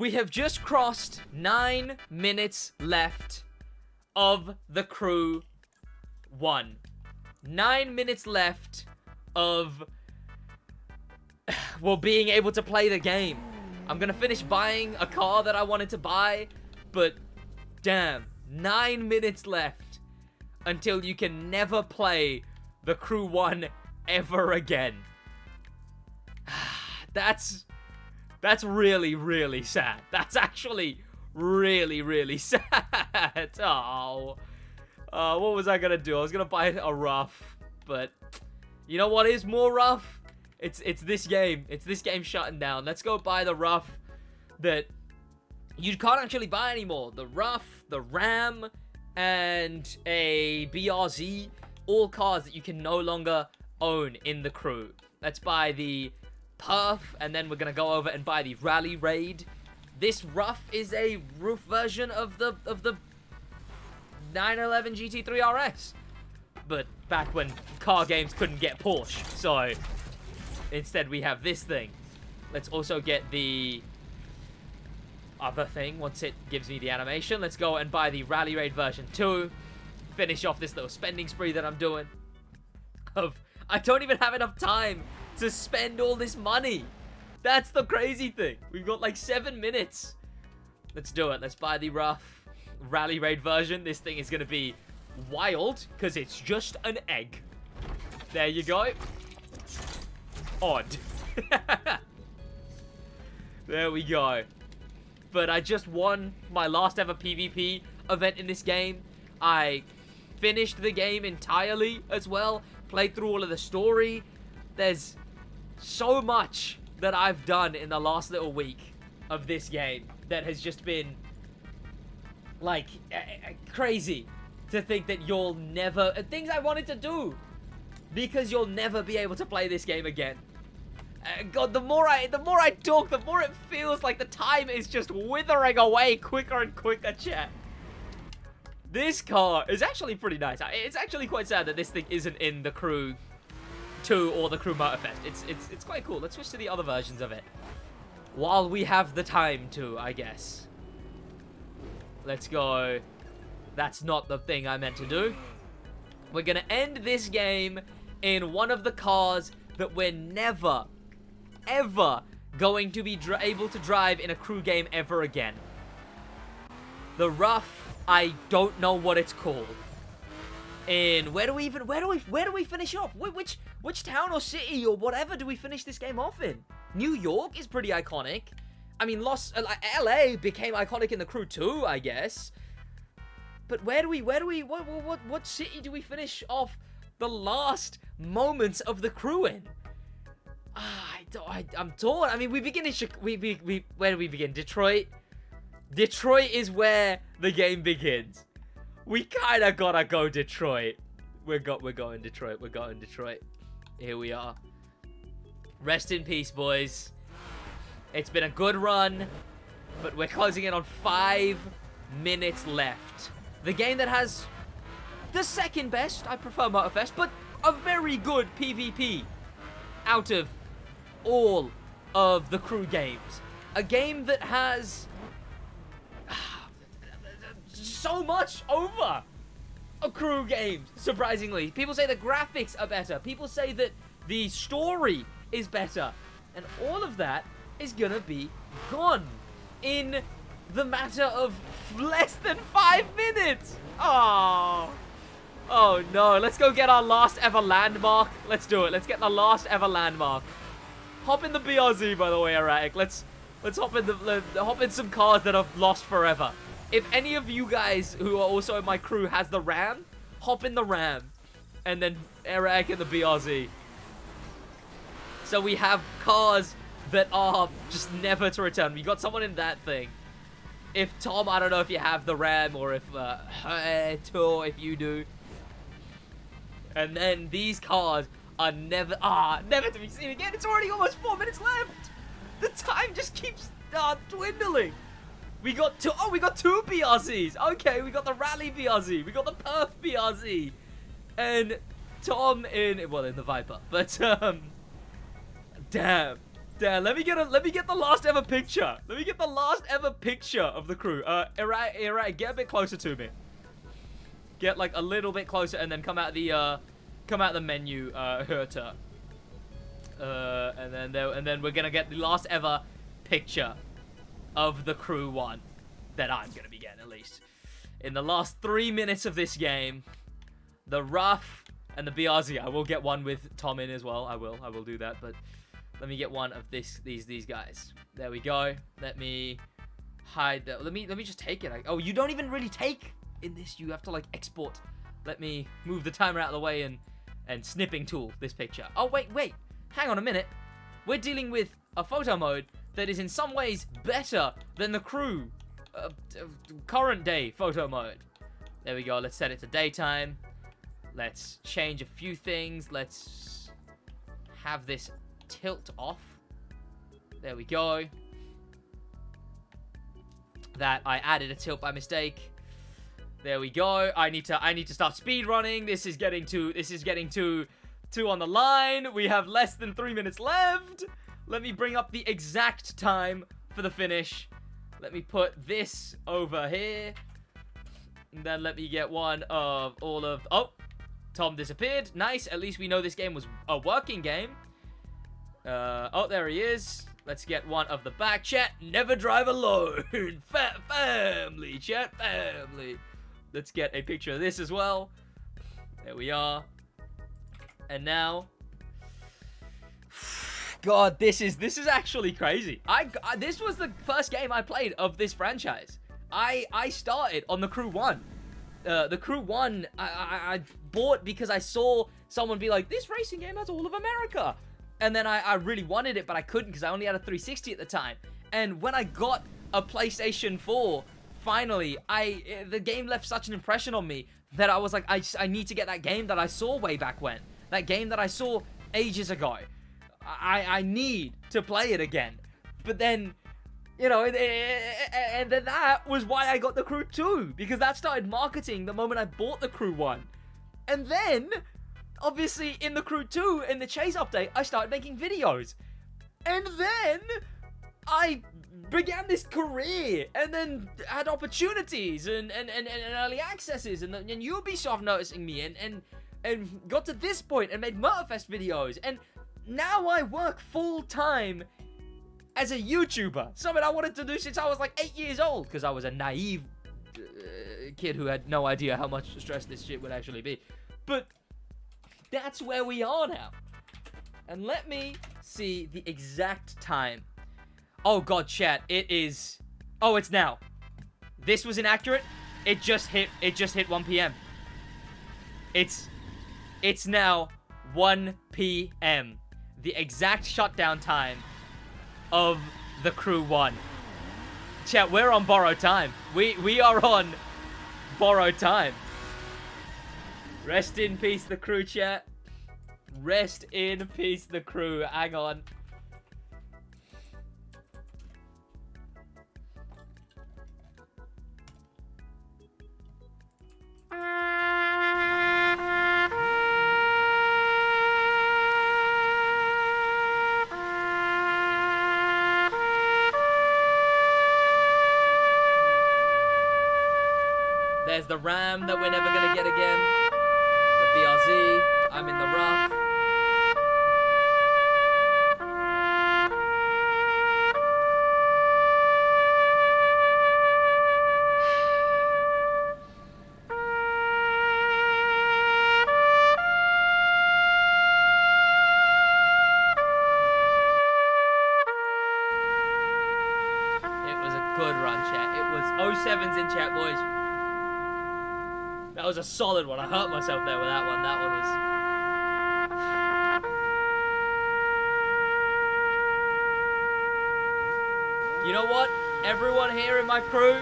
We have just crossed nine minutes left of the crew one. Nine minutes left of well being able to play the game. I'm gonna finish buying a car that I wanted to buy, but damn, nine minutes left until you can never play the crew one ever again. That's that's really, really sad. That's actually really, really sad. Oh. Uh, what was I gonna do? I was gonna buy a RUF, but you know what is more rough? It's it's this game. It's this game shutting down. Let's go buy the RUF that you can't actually buy anymore. The RUF, the ram, and a BRZ. All cars that you can no longer own in the crew. Let's buy the Perf, and then we're gonna go over and buy the Rally Raid. This RUF is a RUF version of the of the 911 GT3 RS. But back when car games couldn't get Porsche, so instead we have this thing. Let's also get the other thing once it gives me the animation. Let's go and buy the Rally Raid version 2. Finish off this little spending spree that I'm doing. Of I don't even have enough time to spend all this money. That's the crazy thing. We've got like seven minutes. Let's do it. Let's buy the RUF rally raid version. This thing is going to be wild because it's just an egg. There you go. Odd. there we go. But I just won my last ever PvP event in this game. I finished the game entirely as well. Played through all of the story. There's so much that I've done in the last little week of this game that has just been like crazy to think that you'll never uh, things I wanted to do because you'll never be able to play this game again. Uh, God, the more I the more I talk, the more it feels like the time is just withering away quicker and quicker, chat. This car is actually pretty nice. It's actually quite sad that this thing isn't in the crew 2 or the Crew Motorfest. It's, it's, it's quite cool. Let's switch to the other versions of it. While we have the time to, I guess. Let's go. That's not the thing I meant to do. We're going to end this game in one of the cars that we're never, ever going to be able to drive in a crew game ever again. The RUF, I don't know what it's called. And where do we even where do we where do we finish off? Which which town or city or whatever do we finish this game off in? New York is pretty iconic. I mean, Los uh, LA became iconic in the crew too, I guess. But where do we where do we what what what city do we finish off the last moments of the crew in? Ah, I don't, I, I'm torn. I mean, we begin in we, we we where do we begin? Detroit. Detroit is where the game begins we kind of gotta go Detroit. We're got we're going Detroit. We're going Detroit. Here we are. Rest in peace, boys. It's been a good run, but we're closing in on five minutes left. The game that has the second best, I prefer Motorfest, but a very good PvP out of all of the crew games. A game that has so much over a crew game, surprisingly. People say the graphics are better. People say that the story is better. And all of that is gonna be gone in the matter of less than five minutes. Oh. Oh no, let's go get our last ever landmark. Let's do it. Let's get the last ever landmark. Hop in the BRZ, by the way, Erratic. Let's let's hop in the hop in some cars that have lost forever. If any of you guys who are also in my crew has the Ram, hop in the Ram. And then Eric in the BRZ. So we have cars that are just never to return. We got someone in that thing. If Tom, I don't know if you have the Ram or if uh, Tour, if you do. And then these cars are never, ah, never to be seen again. It's already almost four minutes left. The time just keeps uh, dwindling. We got two. Oh, we got two BRZs. Okay, we got the Rally BRZ. We got the Perf BRZ. And Tom in, well, in the Viper. But, um, damn. damn. let me get a let me get the last ever picture. Let me get the last ever picture of the crew. Uh, Irai, Irai, get a bit closer to me. Get like a little bit closer, and then come out the uh, come out the menu, uh, Herta. Uh, and then there, and then we're gonna get the last ever picture of the crew one that I'm gonna be getting at least. In the last three minutes of this game, the RUF and the BRZ. I will get one with Tom in as well. I will. I will do that, but. Let me get one of this these these guys. There we go. Let me hide that. Let me let me just take it. I, oh, you don't even really take in this. You have to like export. Let me move the timer out of the way and and snipping tool this picture. Oh wait wait. Hang on a minute. We're dealing with a photo mode that is in some ways better than the crew uh, current day photo mode. There we go. Let's set it to daytime. Let's change a few things. Let's have this tilt off. There we go. That I added a tilt by mistake. There we go. I need to I need to start speed running. This is getting too this is getting too too on the line. We have less than 3 minutes left. Let me bring up the exact time for the finish. Let me put this over here. And then let me get one of all of... Oh, Tom disappeared. Nice. At least we know this game was a working game. Uh, oh, there he is. Let's get one of the back. Chat, never drive alone. Fa family, chat, family. Let's get a picture of this as well. There we are. And now... God, this is this is actually crazy. I, I this was the first game I played of this franchise. I I started on the Crew One. Uh, the Crew One I, I, I bought because I saw someone be like, this racing game has all of America. And then I, I really wanted it, but I couldn't because I only had a 360 at the time. And when I got a PlayStation 4, finally, I the game left such an impression on me that I was like, I, I need to get that game that I saw way back when. That game that I saw ages ago. I, I need to play it again. But then, you know, and then that was why I got the Crew 2. Because that started marketing the moment I bought the Crew 1. And then obviously in the Crew 2, in the Chase update, I started making videos. And then I began this career and then had opportunities and, and, and, and early accesses and, and Ubisoft noticing me and, and, and got to this point and made Motorfest videos. And now I work full time as a YouTuber. Something I wanted to do since I was like eight years old because I was a naive uh, kid who had no idea how much stress this shit would actually be. But that's where we are now. And let me see the exact time. Oh god, chat, it is... Oh, it's now. This was inaccurate. It just hit, it just hit 1 p.m. It's, it's now 1 p.m. The exact shutdown time of the Crew 1. Chat, we're on borrowed time. We, we are on borrowed time. Rest in peace, the crew chat. Rest in peace, the crew. Hang on. There's the ram that we're never going to get again. The BRZ. I'm in the RUF. Solid one. I hurt myself there with that one. That one was... You know what? Everyone here in my crew,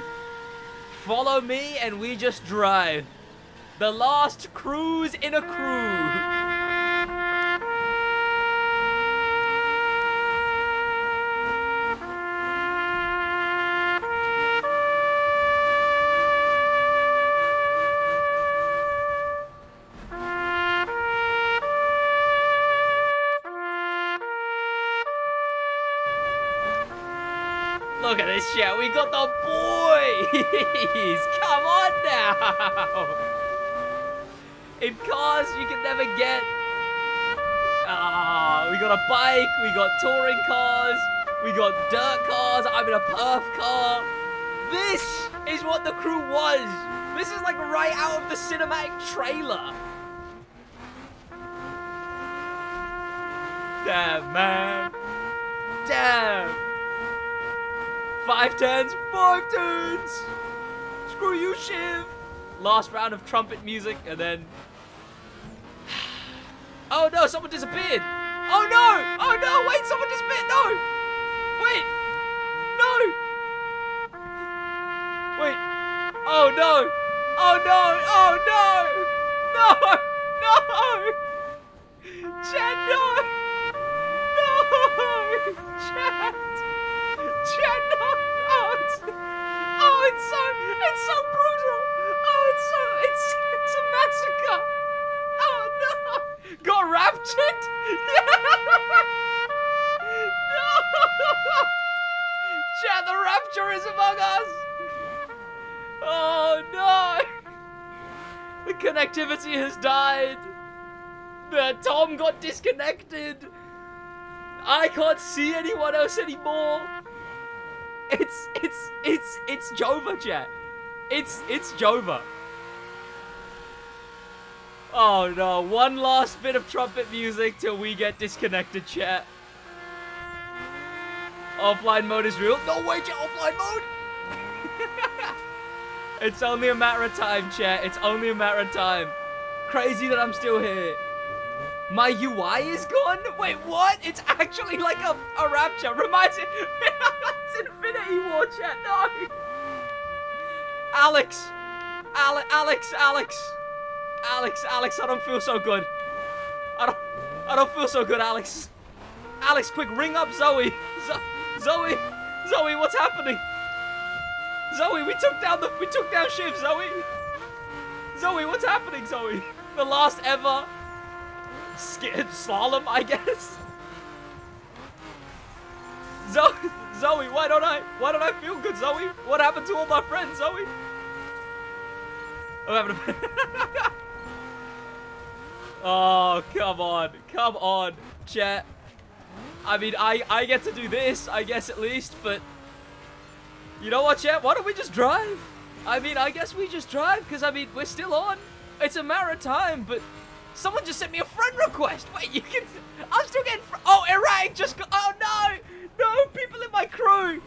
follow me and we just drive. The last cruise in a crew. This shit. We got the boys. Come on now. In cars, you can never get. Ah, we got a bike. We got touring cars. We got dirt cars. I'm in a perf car. This is what the crew was. This is like right out of the cinematic trailer. Damn, man. Damn. Five turns, five turns. Screw you, Shiv. Last round of trumpet music, and then. Oh no, someone disappeared. Oh no! Oh no! Wait, someone disappeared. No! Wait! No! Wait! Oh no! Oh no! Oh no! No! No! Chad, no! No! Chad! Chad, no! Oh, it's, so, it's so brutal! Oh, it's so, it's, it's a massacre! Oh no! Got raptured? no! Chad, the rapture is among us! Oh no! The connectivity has died! Tom got disconnected! I can't see anyone else anymore! It's, it's, it's, it's Jova, chat. It's, it's Jova. Oh no, one last bit of trumpet music till we get disconnected, chat. Offline mode is real. No way, chat, offline mode! it's only a matter of time, chat. It's only a matter of time. Crazy that I'm still here. My UI is gone? Wait, what? It's actually like a, a rapture. Reminds me. it's Infinity War chat. No. Alex. Ale Alex, Alex. Alex, Alex, I don't feel so good. I don't I don't feel so good, Alex. Alex, quick, ring up Zoe. Zo Zoe. Zoe, what's happening? Zoe, we took down the we took down Shiv, Zoe. Zoe, what's happening, Zoe? The last ever slalom, I guess. Zoe, Zoe, why don't I, why don't I feel good, Zoe? What happened to all my friends, Zoe? I'm having a... oh, come on, come on, chat. I mean, I, I get to do this, I guess at least, but you know what, chat? Why don't we just drive? I mean, I guess we just drive, because, I mean, we're still on. It's a matter of time, but Someone just sent me a friend request. Wait, you can... I'm still getting... Oh, Erang just got... Oh, no. No, people in my crew.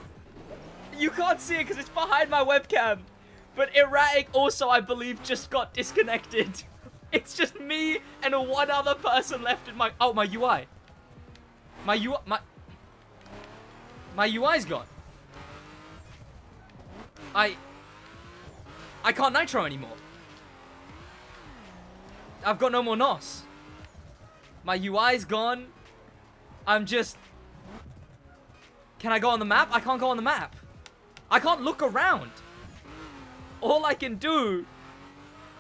You can't see it because it's behind my webcam. But Erratic also, I believe, just got disconnected. It's just me and one other person left in my... Oh, my UI. My UI... My... My UI's gone. I... I can't nitro anymore. I've got no more NOS. My UI's gone. I'm just... Can I go on the map? I can't go on the map. I can't look around. All I can do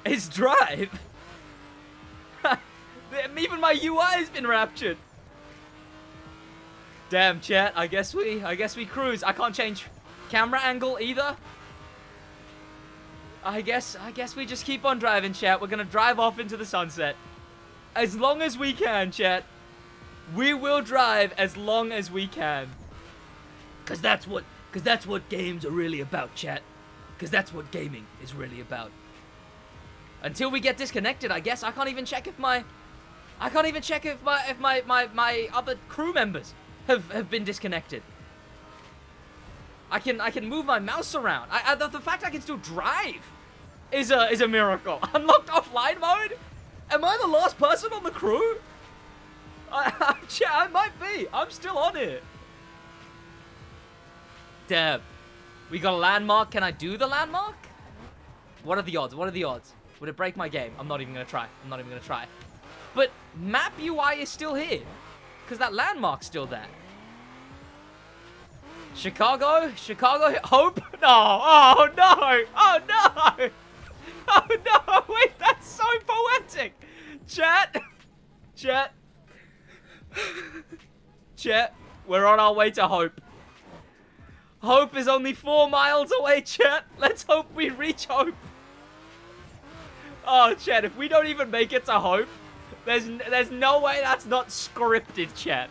is drive. Even my UI's been raptured. Damn, chat. I guess we, I guess we cruise. I can't change camera angle either. I guess, I guess we just keep on driving, chat. We're gonna drive off into the sunset. As long as we can, chat. We will drive as long as we can. Cause that's what, cause that's what games are really about, chat. Cause that's what gaming is really about. Until we get disconnected, I guess. I can't even check if my, I can't even check if my, if my, my, my other crew members have, have been disconnected. I can I can move my mouse around. I, I the, the, fact I can still drive is a is a miracle. Unlocked offline mode. Am I the last person on the crew? I, I, I might be. I'm still on it. Damn. We got a landmark. Can I do the landmark? What are the odds? What are the odds? Would it break my game? I'm not even going to try. I'm not even going to try. But map UI is still here. Because that landmark's still there. Chicago? Chicago? Hope? No. Oh, no. Oh, no. Oh, no. Wait, that's so poetic. Chat. Chat. Chat. We're on our way to hope. Hope is only four miles away, chat. Let's hope we reach Hope. Oh, chat, if we don't even make it to Hope, there's there's no way that's not scripted, chat.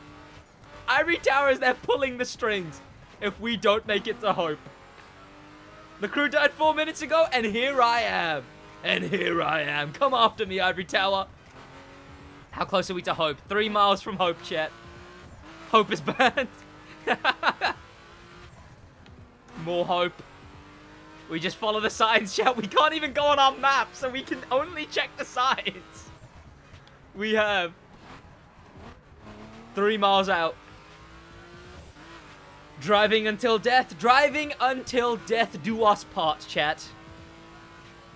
Ivory Tower is there pulling the strings if we don't make it to Hope. The crew died four minutes ago, and here I am. And here I am. Come after me, Ivory Tower. How close are we to Hope? Three miles from Hope, chat. Hope is banned. More Hope. We just follow the signs, chat. We can't even go on our map, so we can only check the signs. We have three miles out. Driving until death. Driving until death do us part, chat.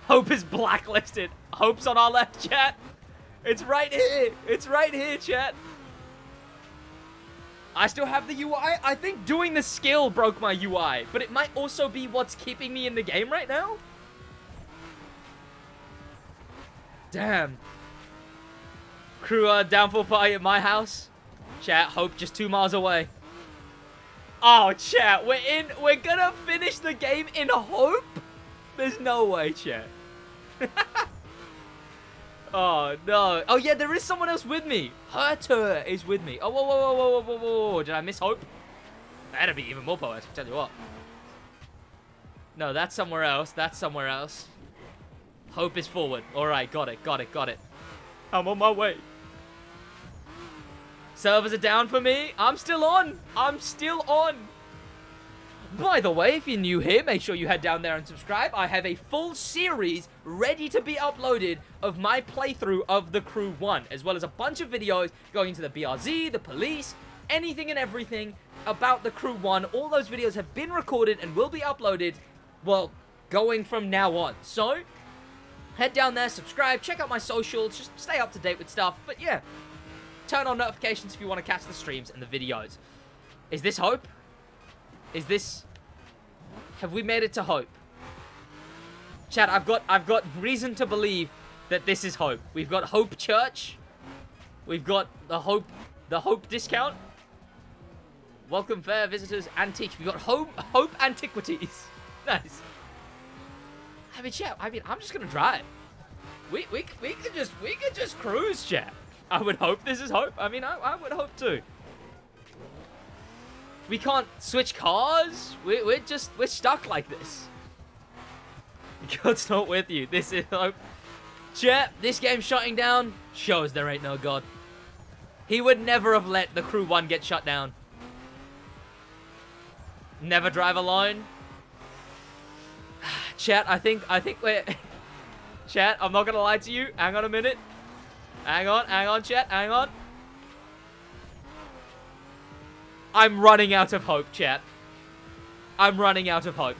Hope is blacklisted. Hope's on our left, chat. It's right here. It's right here, chat. I still have the UI. I think doing the skill broke my UI, but it might also be what's keeping me in the game right now. Damn. Crew uh, downfall party at my house. Chat, Hope just two miles away. Oh, chat, we're in. We're gonna finish the game in hope. There's no way, chat. oh no. Oh yeah, there is someone else with me. Herter is with me. Oh whoa whoa whoa whoa whoa whoa whoa! Did I miss hope? That'd be even more poetic. Tell you what. No, that's somewhere else. That's somewhere else. Hope is forward. All right, got it, got it, got it. I'm on my way. Servers are down for me. I'm still on. I'm still on. By the way, if you're new here, make sure you head down there and subscribe. I have a full series ready to be uploaded of my playthrough of The Crew 1, as well as a bunch of videos going into the BRZ, the police, anything and everything about The Crew 1. All those videos have been recorded and will be uploaded, well, going from now on. So, head down there, subscribe, check out my socials, just stay up to date with stuff. But yeah, turn on notifications if you want to catch the streams and the videos. Is this hope? Is this... Have we made it to hope? Chad, I've got I've got reason to believe that this is hope. We've got Hope Church. We've got the Hope the Hope discount. Welcome fair visitors antiques. We've got Hope Hope Antiquities. nice. I mean, chat, I mean, I'm just gonna drive. We we we could just we could just cruise, chat. I would hope this is hope. I mean, I, I would hope too. We can't switch cars. We're, we're just, we're stuck like this. God's not with you. This is hope. Chat, this game shutting down shows there ain't no God. He would never have let the crew one get shut down. Never drive alone. Chat, I think, I think we're... Chat, I'm not gonna lie to you. Hang on a minute. Hang on, hang on, chat, hang on. I'm running out of hope, chat. I'm running out of hope.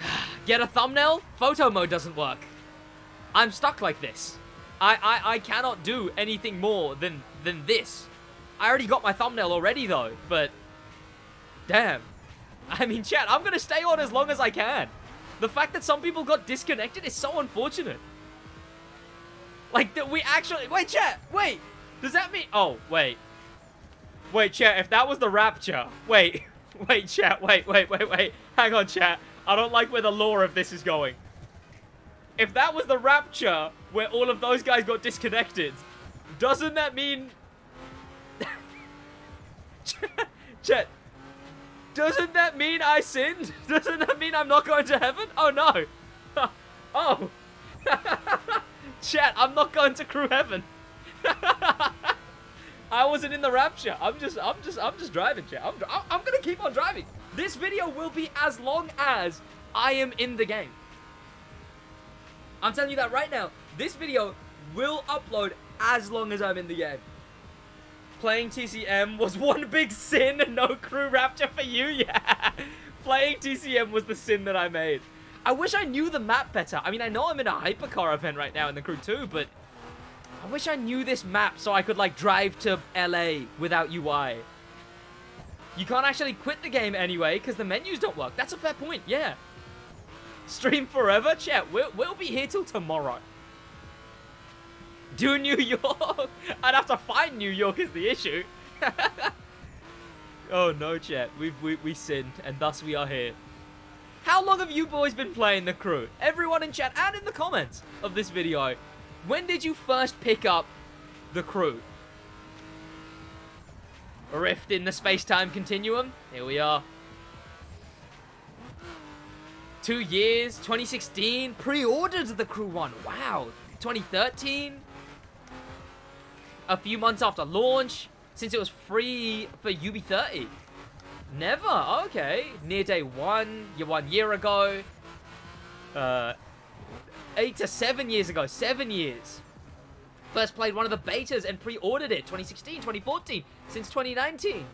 Get a thumbnail? Photo mode doesn't work. I'm stuck like this. I, I, I cannot do anything more than, than this. I already got my thumbnail already, though, but... Damn. I mean, chat, I'm gonna stay on as long as I can. The fact that some people got disconnected is so unfortunate. Like, that we actually... Wait, chat! Wait! Does that mean... Oh, wait. Wait, chat, if that was the rapture... Wait. Wait, chat, wait, wait, wait, wait. Hang on, chat. I don't like where the lore of this is going. If that was the rapture, where all of those guys got disconnected, doesn't that mean... chat, doesn't that mean I sinned? Doesn't that mean I'm not going to heaven? Oh, no. oh. Chat, I'm not going to crew heaven. I wasn't in the rapture. I'm just, I'm just, I'm just driving, chat. I'm, I'm gonna keep on driving. This video will be as long as I am in the game. I'm telling you that right now. This video will upload as long as I'm in the game playing TCM was one big sin and no crew rapture for you? Yeah. playing TCM was the sin that I made. I wish I knew the map better. I mean, I know I'm in a hypercar event right now in the crew too, but I wish I knew this map so I could like drive to LA without UI. You can't actually quit the game anyway because the menus don't work. That's a fair point, yeah. Stream forever? Chat, we'll, we'll be here till tomorrow. Do New York? I'd have to find New York is the issue. Oh no, chat. We've we, we sinned, and thus we are here. How long have you boys been playing the crew? Everyone in chat and in the comments of this video. When did you first pick up the crew? Rift in the space-time continuum. Here we are. Two years, 2016. Pre-ordered the crew one. Wow. 2013. A few months after launch. Since it was free for Ubi30. Never. Okay. Near day one. You one year ago. Uh, eight to seven years ago. Seven years. First played one of the betas and pre-ordered it. 2016, 2014. Since 2019.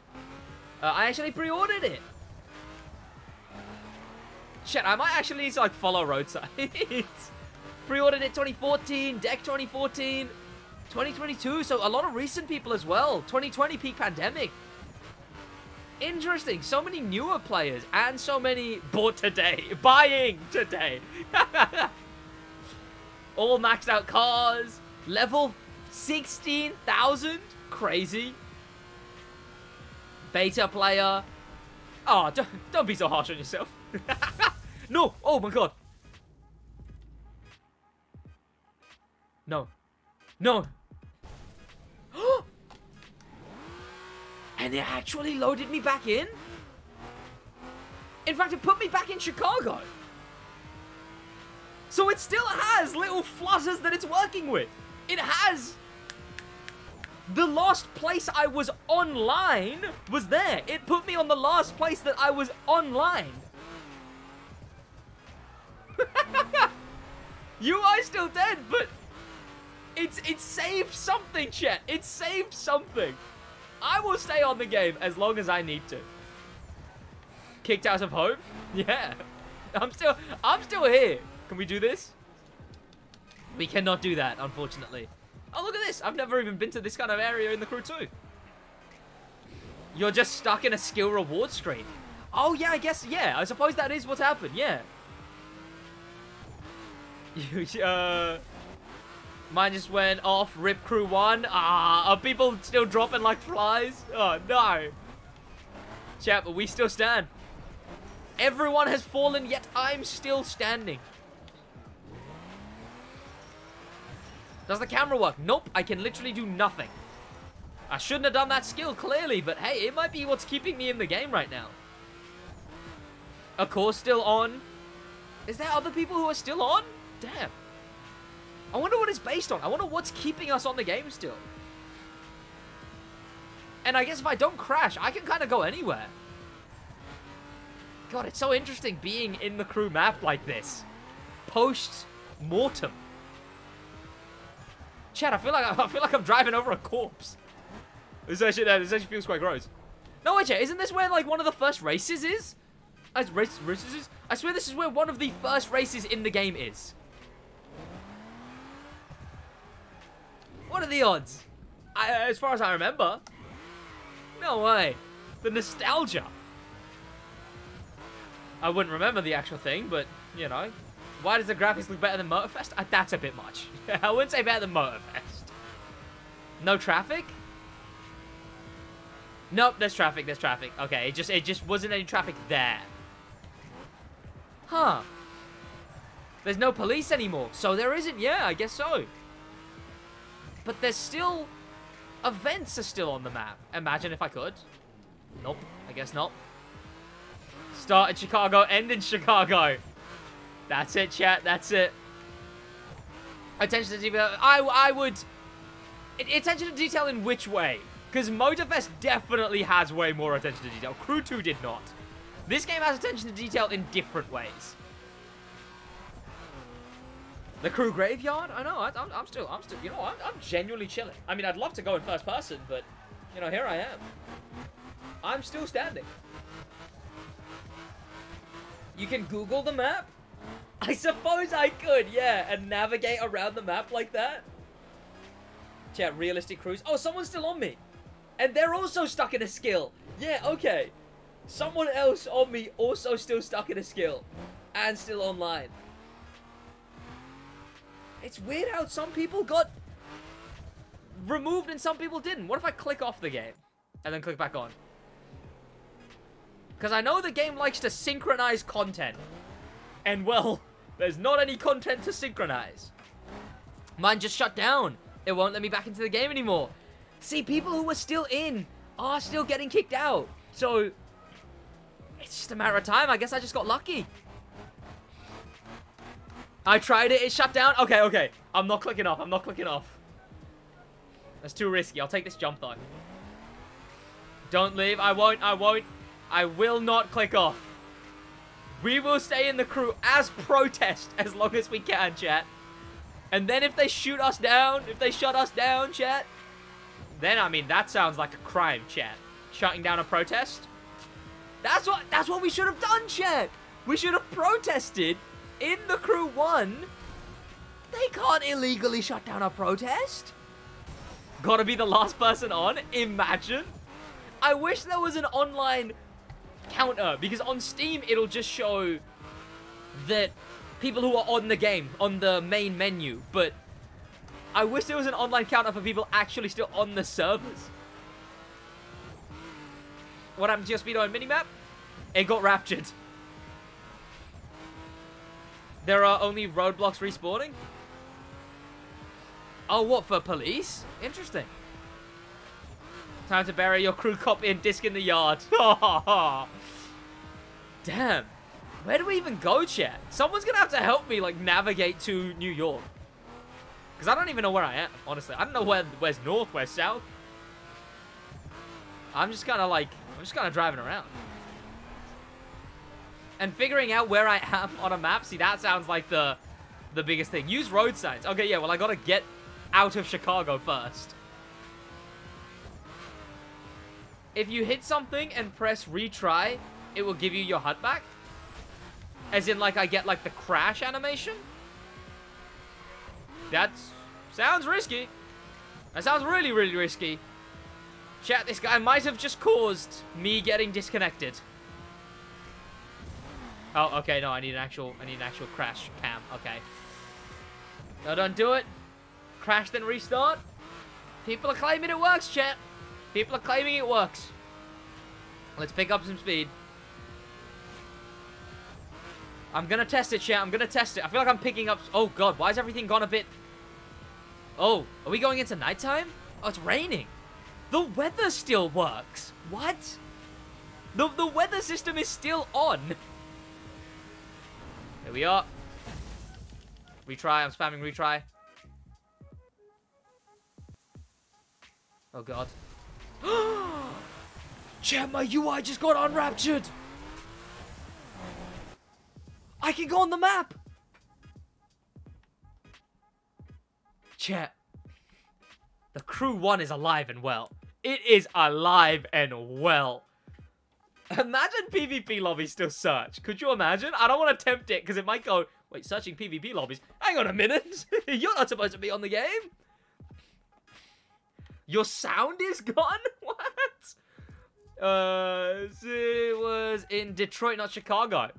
Uh, I actually pre-ordered it. Shit, I might actually like follow roadside. pre-ordered it 2014. Deck 2014. 2022, so a lot of recent people as well. 2020 peak pandemic. Interesting. So many newer players and so many bought today. Buying today. All maxed out cars. Level 16,000. Crazy. Beta player. Ah, oh, don't, don't be so harsh on yourself. no. Oh my god. No. No. and it actually loaded me back in? In fact, it put me back in Chicago. So it still has little flutters that it's working with. It has... The last place I was online was there. It put me on the last place that I was online. UI still dead, but it's it saved something, chat. It saved something. I will stay on the game as long as I need to. Kicked out of home? Yeah. I'm still I'm still here. Can we do this? We cannot do that, unfortunately. Oh, look at this. I've never even been to this kind of area in the crew too. You're just stuck in a skill reward screen. Oh, yeah, I guess, yeah. I suppose that is what's happened, yeah. You uh, Mine just went off. Rip crew one. Ah, are people still dropping like flies? Oh, no. Chat, but we still stand. Everyone has fallen, yet I'm still standing. Does the camera work? Nope, I can literally do nothing. I shouldn't have done that skill, clearly, but hey, it might be what's keeping me in the game right now. A course still on. Is there other people who are still on? Damn. I wonder what it's based on. I wonder what's keeping us on the game still. And I guess if I don't crash, I can kind of go anywhere. God, it's so interesting being in the crew map like this. Post-mortem. Chad, I feel like I feel like I'm driving over a corpse. This actually, this actually feels quite gross. No, wait, Chad, isn't this where like one of the first races is? As race, races is? I swear this is where one of the first races in the game is. What are the odds? I, as far as I remember. No way. The nostalgia. I wouldn't remember the actual thing, but, you know. Why does the graphics look better than Motorfest? Uh, that's a bit much. I wouldn't say better than Motorfest. No traffic? Nope, there's traffic, there's traffic. Okay, it just it just wasn't any traffic there. Huh. There's no police anymore, so there isn't, yeah, I guess so. But there's still... Events are still on the map. Imagine if I could. Nope, I guess not. Start in Chicago, end in Chicago. That's it, chat. That's it. Attention to detail. I, I would... Attention to detail in which way? Because Motorfest definitely has way more attention to detail. Crew 2 did not. This game has attention to detail in different ways. The crew graveyard? I know. I, am I'm still, I'm still, you know, I'm, I'm genuinely chilling. I mean, I'd love to go in first person, but, you know, here I am. I'm still standing. You can Google the map? I suppose I could, yeah, and navigate around the map like that. Chat, realistic cruise. Oh, someone's still on me. And they're also stuck in a skill. Yeah, okay. Someone else on me also still stuck in a skill. And still online. It's weird how some people got removed and some people didn't. What if I click off the game and then click back on? Because I know the game likes to synchronize content. And, well, there's not any content to synchronize. Mine just shut down. It won't let me back into the game anymore. See, people who are still in are still getting kicked out. So, it's just a matter of time. I guess I just got lucky. I tried it. It shut down. Okay, okay. I'm not clicking off. I'm not clicking off. That's too risky. I'll take this jump, though. Don't leave. I won't. I won't. I will not click off. We will stay in the crew as protest as long as we can, chat. And then if they shoot us down, if they shut us down, chat, then, I mean, that sounds like a crime, chat. Shutting down a protest? That's what, that's what we should have done, chat. We should have protested in the crew one. They can't illegally shut down a protest. Gotta be the last person on? Imagine. I wish there was an online counter because on Steam it'll just show that people who are on the game on the main menu but I wish there was an online counter for people actually still on the servers what happened to your speedo on minimap it got raptured there are only roadblocks respawning oh what for police interesting Time to bury your crew copy and disc in the yard. Damn. Where do we even go, chat? Someone's gonna have to help me, like, navigate to New York. Because I don't even know where I am, honestly. I don't know where where's north, where's south. I'm just kind of, like, I'm just kind of driving around. And figuring out where I am on a map, see, that sounds like the, the biggest thing. Use road signs. Okay, yeah, well, I gotta get out of Chicago first. if you hit something and press retry, it will give you your HUD back? As in, like, I get, like, the crash animation? That sounds risky. That sounds really, really risky. Chat, this guy might have just caused me getting disconnected. Oh, okay, no, I need an actual, I need an actual crash cam. Okay. No, don't do it. Crash, then restart. People are claiming it works, chat. People are claiming it works. Let's pick up some speed. I'm gonna test it, chat. I'm gonna test it. I feel like I'm picking up... Oh, God. Why has everything gone a bit... Oh, are we going into nighttime? Oh, it's raining. The weather still works. What? The, the weather system is still on. Here we are. Retry. I'm spamming retry. Oh, God. Chat, my UI just got unraptured. I can go on the map. Chat. The crew one is alive and well. It is alive and well. Imagine PvP lobbies still search. Could you imagine? I don't want to tempt it because it might go, wait, searching PvP lobbies. Hang on a minute. You're not supposed to be on the game. Your sound is gone? What? Uh, it was in Detroit, not Chicago.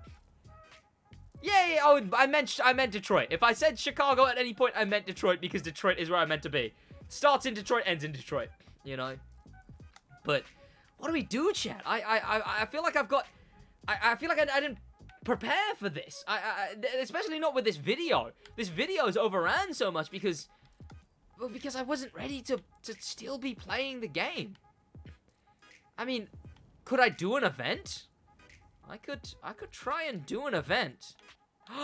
Yeah, yeah, oh, I meant I meant Detroit. If I said Chicago at any point, I meant Detroit because Detroit is where I meant to be. Starts in Detroit, ends in Detroit. You know. But what do we do, chat? I I I feel like I've got. I I feel like I, I didn't prepare for this. I, I especially not with this video. This video is overran so much because well, because I wasn't ready to, to still be playing the game. I mean, could I do an event? I could, I could try and do an event.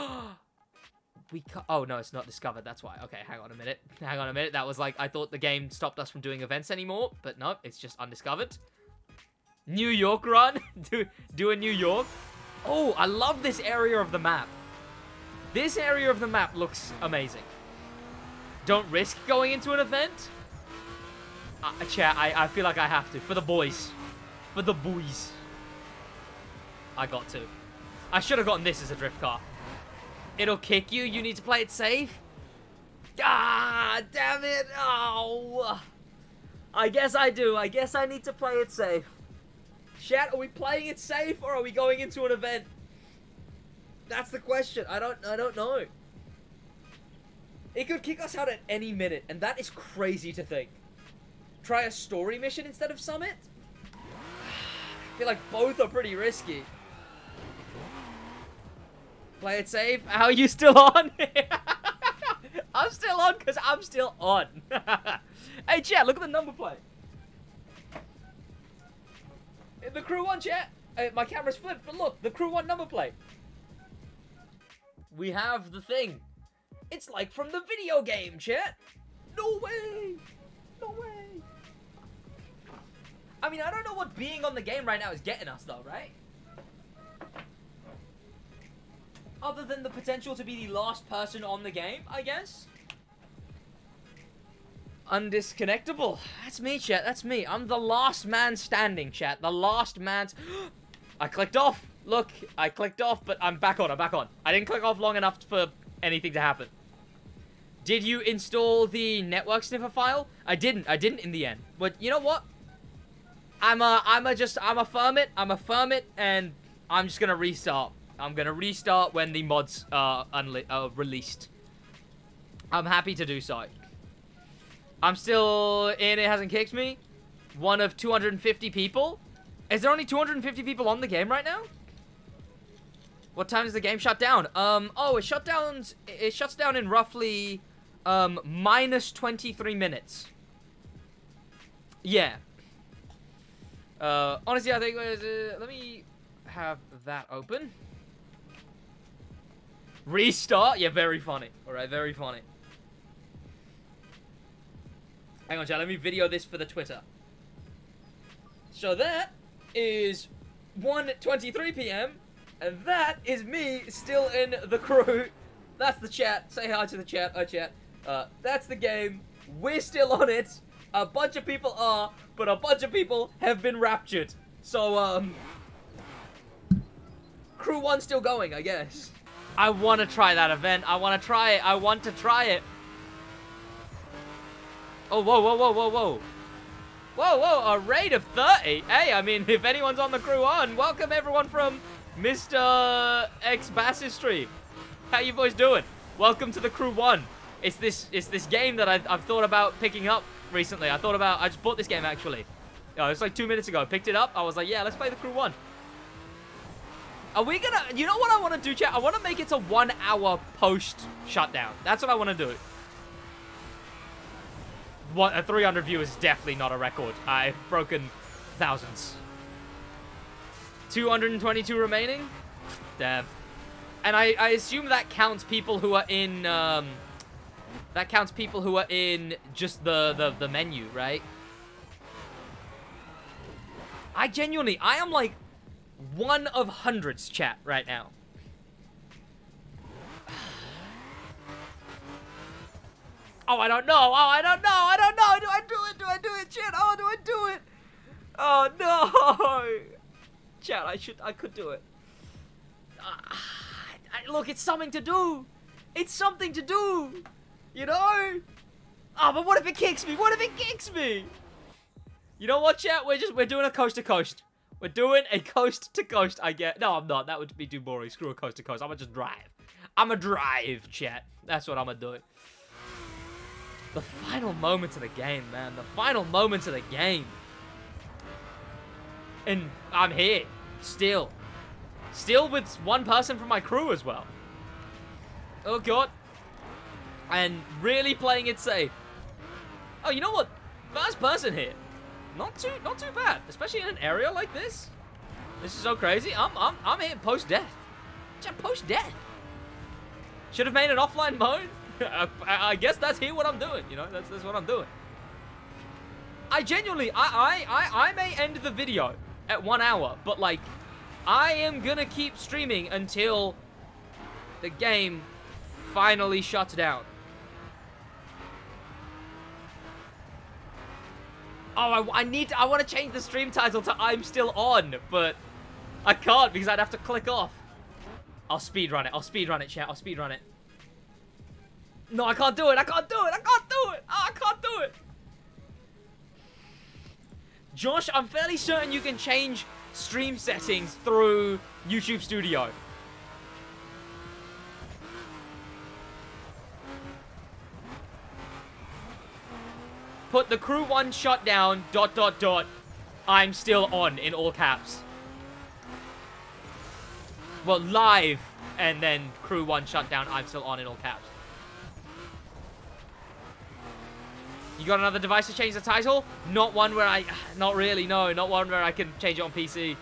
we oh no, it's not discovered, that's why. Okay, hang on a minute. Hang on a minute. That was like, I thought the game stopped us from doing events anymore, but no, it's just undiscovered. New York run? do, do a New York? Oh, I love this area of the map. This area of the map looks amazing don't risk going into an event? Uh, chat, I, I feel like I have to. For the boys. For the boys. I got to. I should have gotten this as a drift car. It'll kick you. You need to play it safe. Ah, damn it. Oh. I guess I do. I guess I need to play it safe. Chat, are we playing it safe or are we going into an event? That's the question. I don't I don't know. It could kick us out at any minute, and that is crazy to think. Try a story mission instead of Summit? I feel like both are pretty risky. Play it safe. How are you still on? I'm still on because I'm still on. hey, chat, look at the number plate. The crew one, chat. Uh, my camera's flipped, but look, the crew one number plate. We have the thing. It's like from the video game, chat. No way. No way. I mean, I don't know what being on the game right now is getting us, though, right? Other than the potential to be the last person on the game, I guess. Undisconnectable. That's me, chat. That's me. I'm the last man standing, chat. The last man's... I clicked off. Look, I clicked off, but I'm back on. I'm back on. I didn't click off long enough for anything to happen. Did you install the network sniffer file? I didn't. I didn't in the end. But you know what? I'm a, I'm a just, I'm a firm it. I'm a firm it, and I'm just gonna restart. I'm gonna restart when the mods are uh, released. I'm happy to do so. I'm still in. It hasn't kicked me. One of 250 people. Is there only 250 people on the game right now? What time is the game shut down? Um, oh, it shut down. It shuts down in roughly, um, minus 23 minutes. Yeah. Uh, honestly, I think, uh, let me have that open. Restart? Yeah, very funny. Alright, very funny. Hang on, chat. Let me video this for the Twitter. So that is 1.23 p.m. And that is me still in the crew. That's the chat. Say hi to the chat. Hi, chat. Uh, that's the game. We're still on it. A bunch of people are, but a bunch of people have been raptured. So, um... Crew 1 still going, I guess. I want to try that event. I want to try it. I want to try it. Oh, whoa, whoa, whoa, whoa, whoa. Whoa, whoa, a raid of 30. Hey, I mean, if anyone's on the crew on, welcome everyone from Mr. X Bass's stream. How you boys doing? Welcome to the crew one. It's this it's this game that I've, I've thought about picking up recently. I thought about, I just bought this game actually. Oh, it's like two minutes ago. I picked it up. I was like, yeah, let's play the crew one. Are we gonna, you know what I want to do, chat? I want to make it a one hour post shutdown. That's what I want to do. What, a 300 view is definitely not a record. I've broken thousands. 222 remaining? Damn. And I, I assume that counts people who are in, um, that counts people who are in just the, the, the menu, right? I genuinely, I am like one of hundreds chat right now. Oh, I don't know. Oh, I don't know. I don't know. Do I do it? Do I do it? Shit. Oh, do I do it? Oh, no. Chat, I should, I could do it. Uh, I, look, it's something to do. It's something to do. You know? Oh, but what if it kicks me? What if it kicks me? You know what, chat? We're just, we're doing a coast to coast. We're doing a coast to coast, I get. No, I'm not. That would be too boring. Screw a coast to coast. I'm gonna just drive. I'm gonna drive, chat. That's what I'm gonna do. The final moments of the game, man. The final moments of the game. And I'm here. Still. Still with one person from my crew as well. Oh, God. And really playing it safe. Oh, you know what? First person here. Not too, not too bad. Especially in an area like this. This is so crazy. I'm, I'm, I'm here post-death. Post-death. Should have made an offline mode. I, I, guess that's here what I'm doing. You know, that's, that's what I'm doing. I genuinely, I, I, I, I may end the video at one hour, but like, I am gonna keep streaming until the game finally shuts down. Oh, I, I need to, I want to change the stream title to I'm still on, but I can't because I'd have to click off. I'll speed run it. I'll speed run it, chat. I'll speed run it. No, I can't do it. I can't do it. I can't do it. Oh, I can't do it. Josh, I'm fairly certain you can change stream settings through YouTube Studio. Put the crew one shutdown, dot, dot, dot. I'm still on in all caps. Well, live, and then crew one shut down. I'm still on in all caps. You got another device to change the title? Not one where I... Not really, no. Not one where I can change it on PC.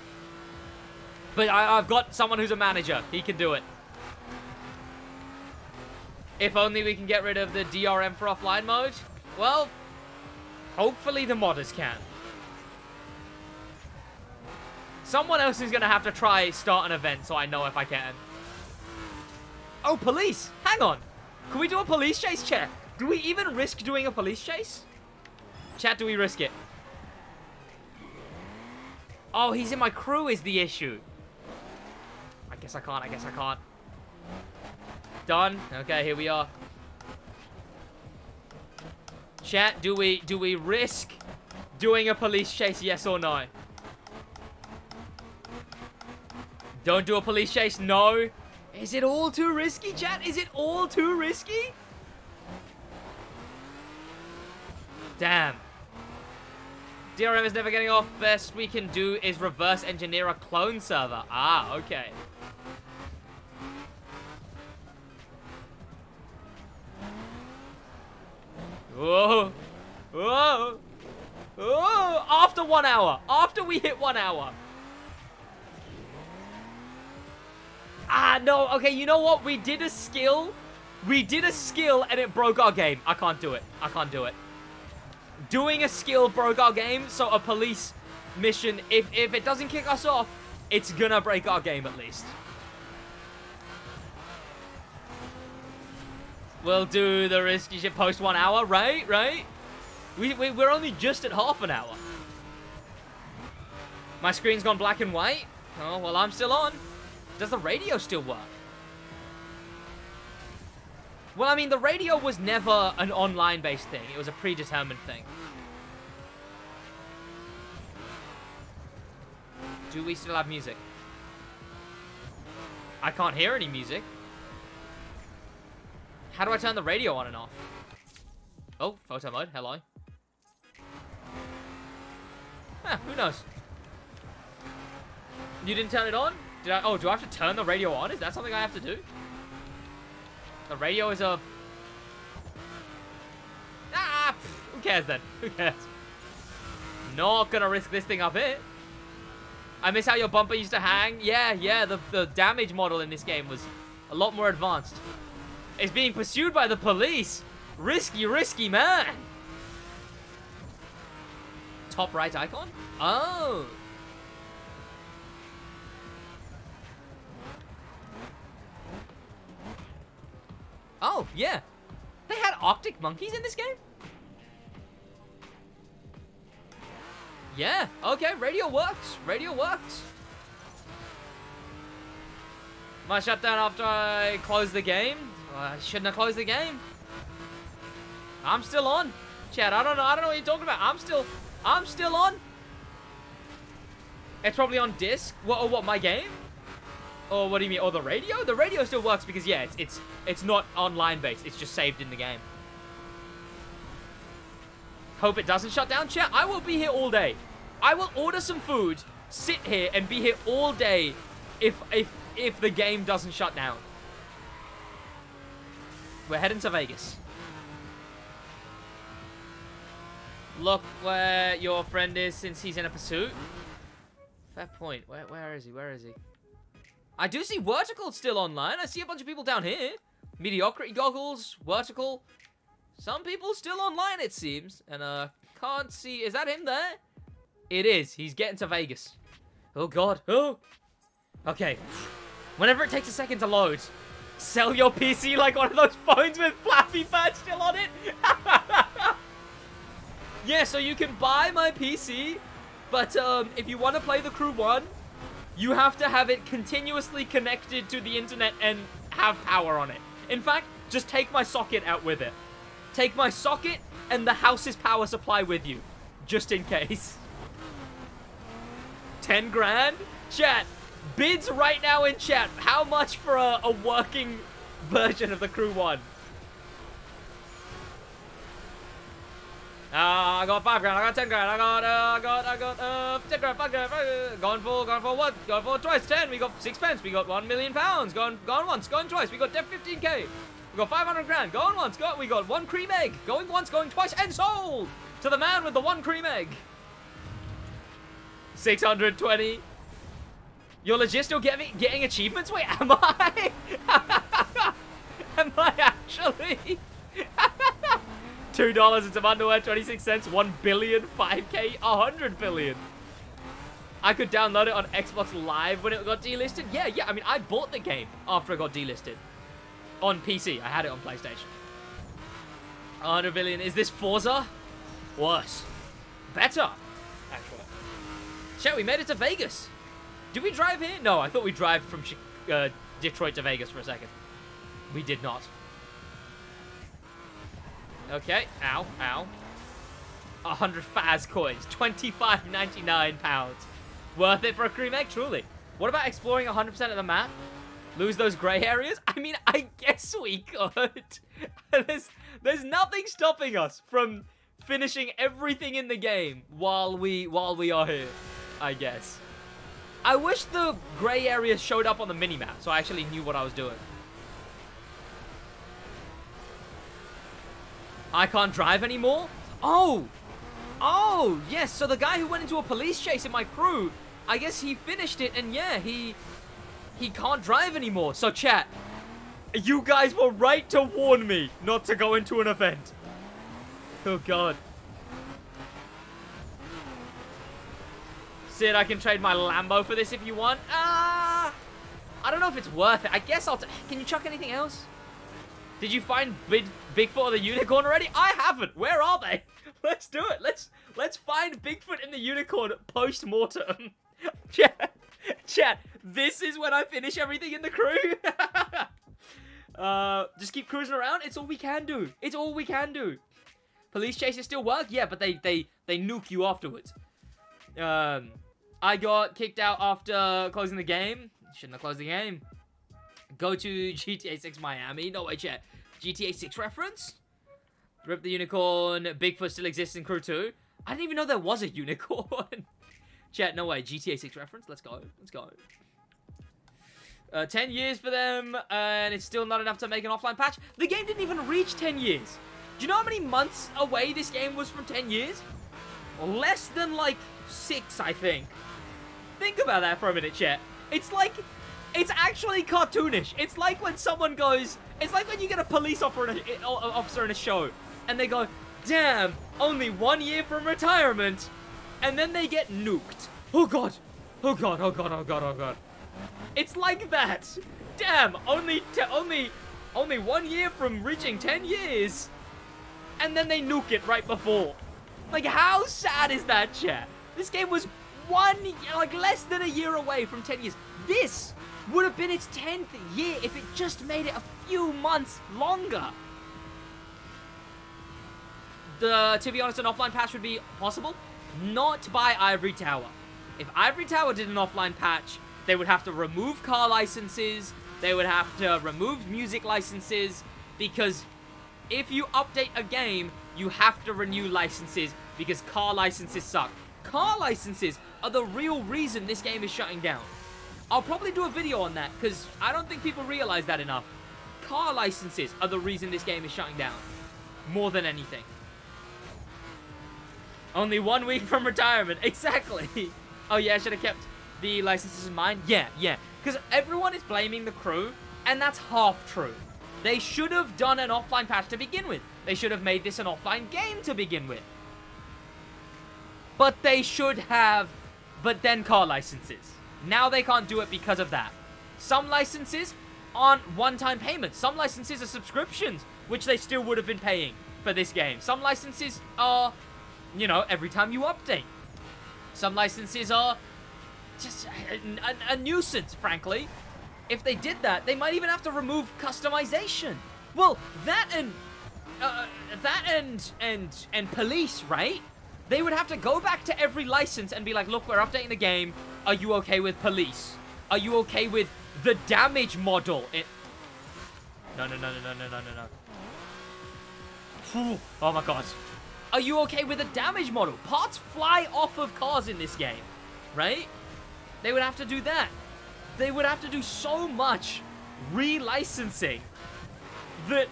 But I, I've got someone who's a manager. He can do it. If only we can get rid of the DRM for offline mode. Well, hopefully the modders can. Someone else is going to have to try start an event so I know if I can. Oh, police! Hang on. Can we do a police chase, chat? Do we even risk doing a police chase? Chat, do we risk it? Oh, he's in my crew is the issue. I guess I can't, I guess I can't. Done. Okay, here we are. Chat, do we do we risk doing a police chase, yes or no? Don't do a police chase, no. Is it all too risky, chat? Is it all too risky? Damn. DRM is never getting off. Best we can do is reverse engineer a clone server. Ah, okay. Whoa. Whoa. Whoa. After one hour. After we hit one hour. Ah, no. Okay, you know what? We did a skill. We did a skill and it broke our game. I can't do it. I can't do it. Doing a skill broke our game, so a police mission, if, if it doesn't kick us off, it's gonna break our game at least. We'll do the risky shit post one hour, right? Right? We, we, we're only just at half an hour. My screen's gone black and white. Oh, well, I'm still on. Does the radio still work? Well, I mean, the radio was never an online-based thing. It was a predetermined thing. Do we still have music? I can't hear any music. How do I turn the radio on and off? Oh, photo mode. Hello. Who knows? You didn't turn it on? Did I? Oh, do I have to turn the radio on? Is that something I have to do? The radio is a... Ah, who cares then? Who cares? Not gonna risk this thing up here. I miss how your bumper used to hang. Yeah, yeah, the, the damage model in this game was a lot more advanced. It's being pursued by the police. Risky, risky man. Top right icon? Oh. Oh, yeah. They had Arctic monkeys in this game? Yeah, okay, radio works. Radio works. My shutdown after I close the game. I shouldn't have closed the game. I'm still on. Chad, I don't know. I don't know what you're talking about. I'm still, I'm still on. It's probably on disc. What? Oh, what? My game? Or what do you mean? Or the radio? The radio still works because yeah, it's it's it's not online based. It's just saved in the game. Hope it doesn't shut down, chat. I will be here all day. I will order some food, sit here, and be here all day if if if the game doesn't shut down. We're heading to Vegas. Look where your friend is since he's in a pursuit. Fair point. Where, where is he? Where is he? I do see Vertical still online. I see a bunch of people down here. Mediocrity Goggles, Vertical. Some people still online, it seems. And, uh, can't see... Is that him there? It is. He's getting to Vegas. Oh, God. Oh. Okay. Whenever it takes a second to load, sell your PC like one of those phones with Flappy Bird still on it. yeah, so you can buy my PC, but um, if you want to play the Crew 1, you have to have it continuously connected to the internet and have power on it. In fact, just take my socket out with it. Take my socket and the house's power supply with you, just in case. 10 grand? Chat, bids right now in chat. How much for a, a working version of the Crew 1? Uh, I got five grand. I got ten grand. I got, uh, I got, I got, uh, ten grand, five grand, five grand. Going for, gone for what? Going for twice, ten. We got six pence. We got one million pounds. Gone, gone once, Gone twice. We got 15k. We got 500 grand. Gone once, got, we got one cream egg. Going once, going twice, and sold to the man with the one cream egg. 620. You're legit still getting, getting achievements? Wait, am I? am I actually? Two dollars and some underwear, 26 cents, 1 billion, 5k, 100 billion. I could download it on Xbox Live when it got delisted. Yeah, yeah, I mean, I bought the game after it got delisted. On PC, I had it on PlayStation. 100 billion, is this Forza? Worse. Better, actually. Chat, we made it to Vegas. Did we drive here? No, I thought we drive from uh, Detroit to Vegas for a second. We did not. Okay. Ow. Ow. 100 Faz coins. 25.99 pounds. Worth it for a cream egg? Truly. What about exploring 100% of the map? Lose those grey areas? I mean, I guess we could. there's, there's nothing stopping us from finishing everything in the game while we while we are here, I guess. I wish the grey areas showed up on the minimap so I actually knew what I was doing. I can't drive anymore? Oh! Oh, yes, so the guy who went into a police chase in my crew, I guess he finished it, and yeah, he... He can't drive anymore. So, chat, you guys were right to warn me not to go into an event. Oh, God. Sid, I can trade my Lambo for this if you want. Ah! I don't know if it's worth it. I guess I'll... Can you chuck anything else? Did you find Big Bigfoot or the unicorn already? I haven't. Where are they? Let's do it. Let's let's find Bigfoot and the unicorn post mortem. chat, chat. This is when I finish everything in the crew. uh, just keep cruising around. It's all we can do. It's all we can do. Police chases still work, yeah, but they they they nuke you afterwards. Um, I got kicked out after closing the game. Shouldn't have closed the game. Go to GTA 6 Miami. No, wait, chat. GTA 6 reference? Rip the Unicorn. Bigfoot still exists in Crew 2. I didn't even know there was a unicorn. Chat, no way. GTA 6 reference. Let's go. Let's go. Uh, 10 years for them, and it's still not enough to make an offline patch. The game didn't even reach 10 years. Do you know how many months away this game was from 10 years? Less than, like, 6, I think. Think about that for a minute, chat. It's like it's actually cartoonish. It's like when someone goes, it's like when you get a police officer in a, eh, officer in a show, and they go, damn, only one year from retirement, and then they get nuked. Oh god, oh god, oh god, oh god, oh god. It's like that. Damn, only, only, only one year from reaching 10 years, and then they nuke it right before. Like, how sad is that, chat? This game was one, like, less than a year away from 10 years. This would have been its 10th year if it just made it a few months longer. The, to be honest, an offline patch would be possible. Not by Ivory Tower. If Ivory Tower did an offline patch, they would have to remove car licenses, they would have to remove music licenses, because if you update a game, you have to renew licenses, because car licenses suck. Car licenses are the real reason this game is shutting down. I'll probably do a video on that, because I don't think people realize that enough. Car licenses are the reason this game is shutting down. More than anything. Only one week from retirement. Exactly. oh, yeah, I should have kept the licenses in mind. Yeah, yeah. Because everyone is blaming the crew, and that's half true. They should have done an offline patch to begin with. They should have made this an offline game to begin with. But they should have, but then car licenses. Now they can't do it because of that. Some licenses aren't one-time payments. Some licenses are subscriptions, which they still would have been paying for this game. Some licenses are, you know, every time you update. Some licenses are just a, a, a nuisance, frankly. If they did that, they might even have to remove customization. Well, that and uh, that and and and police, right? They would have to go back to every license and be like, look, we're updating the game. Are you okay with police? Are you okay with the damage model? It... No, no, no, no, no, no, no, no, no. Oh my god. Are you okay with the damage model? Parts fly off of cars in this game, right? They would have to do that. They would have to do so much relicensing that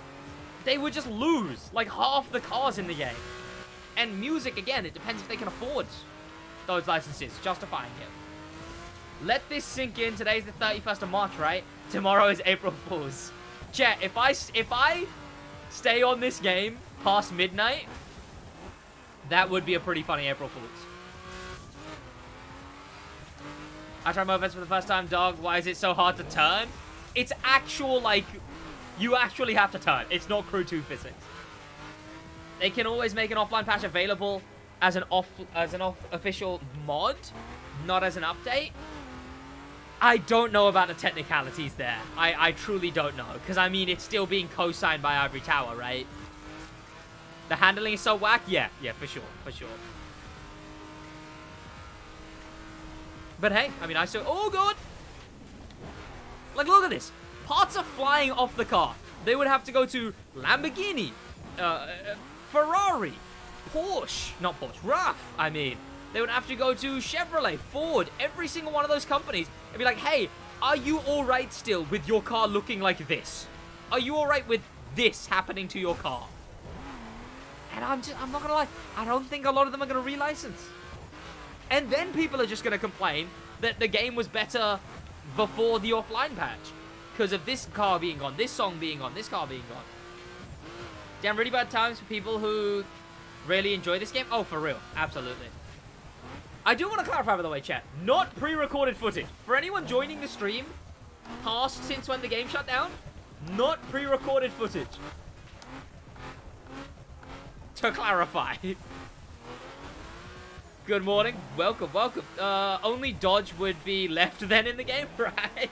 they would just lose like half the cars in the game. And music, again, it depends if they can afford those licenses, justifying it. Let this sink in. Today's the 31st of March, right? Tomorrow is April Fool's. Chat, if I, if I stay on this game past midnight, that would be a pretty funny April Fool's. I tried Motorfest for the first time, dog. Why is it so hard to turn? It's actual, like, you actually have to turn. It's not Crew 2 physics. They can always make an offline patch available as an off as an off official mod, not as an update. I don't know about the technicalities there. I, I truly don't know. Because, I mean, it's still being co-signed by Ivory Tower, right? The handling is so whack? Yeah, yeah, for sure, for sure. But hey, I mean, I still... Oh, God! Like, look at this. Parts are flying off the car. They would have to go to Lamborghini, uh, uh Ferrari, Porsche, not Porsche, RUF, I mean. They would have to go to Chevrolet, Ford, every single one of those companies and be like, hey, are you alright still with your car looking like this? Are you alright with this happening to your car? And I'm just, I'm not gonna lie, I don't think a lot of them are gonna relicense. And then people are just gonna complain that the game was better before the offline patch. Because of this car being gone, this song being gone, this car being gone. Damn, really bad times for people who really enjoy this game. Oh, for real. Absolutely. I do want to clarify, by the way, chat. Not pre-recorded footage. For anyone joining the stream, past since when the game shut down, not pre-recorded footage. To clarify. Good morning. Welcome, welcome. Uh, only dodge would be left then in the game, right?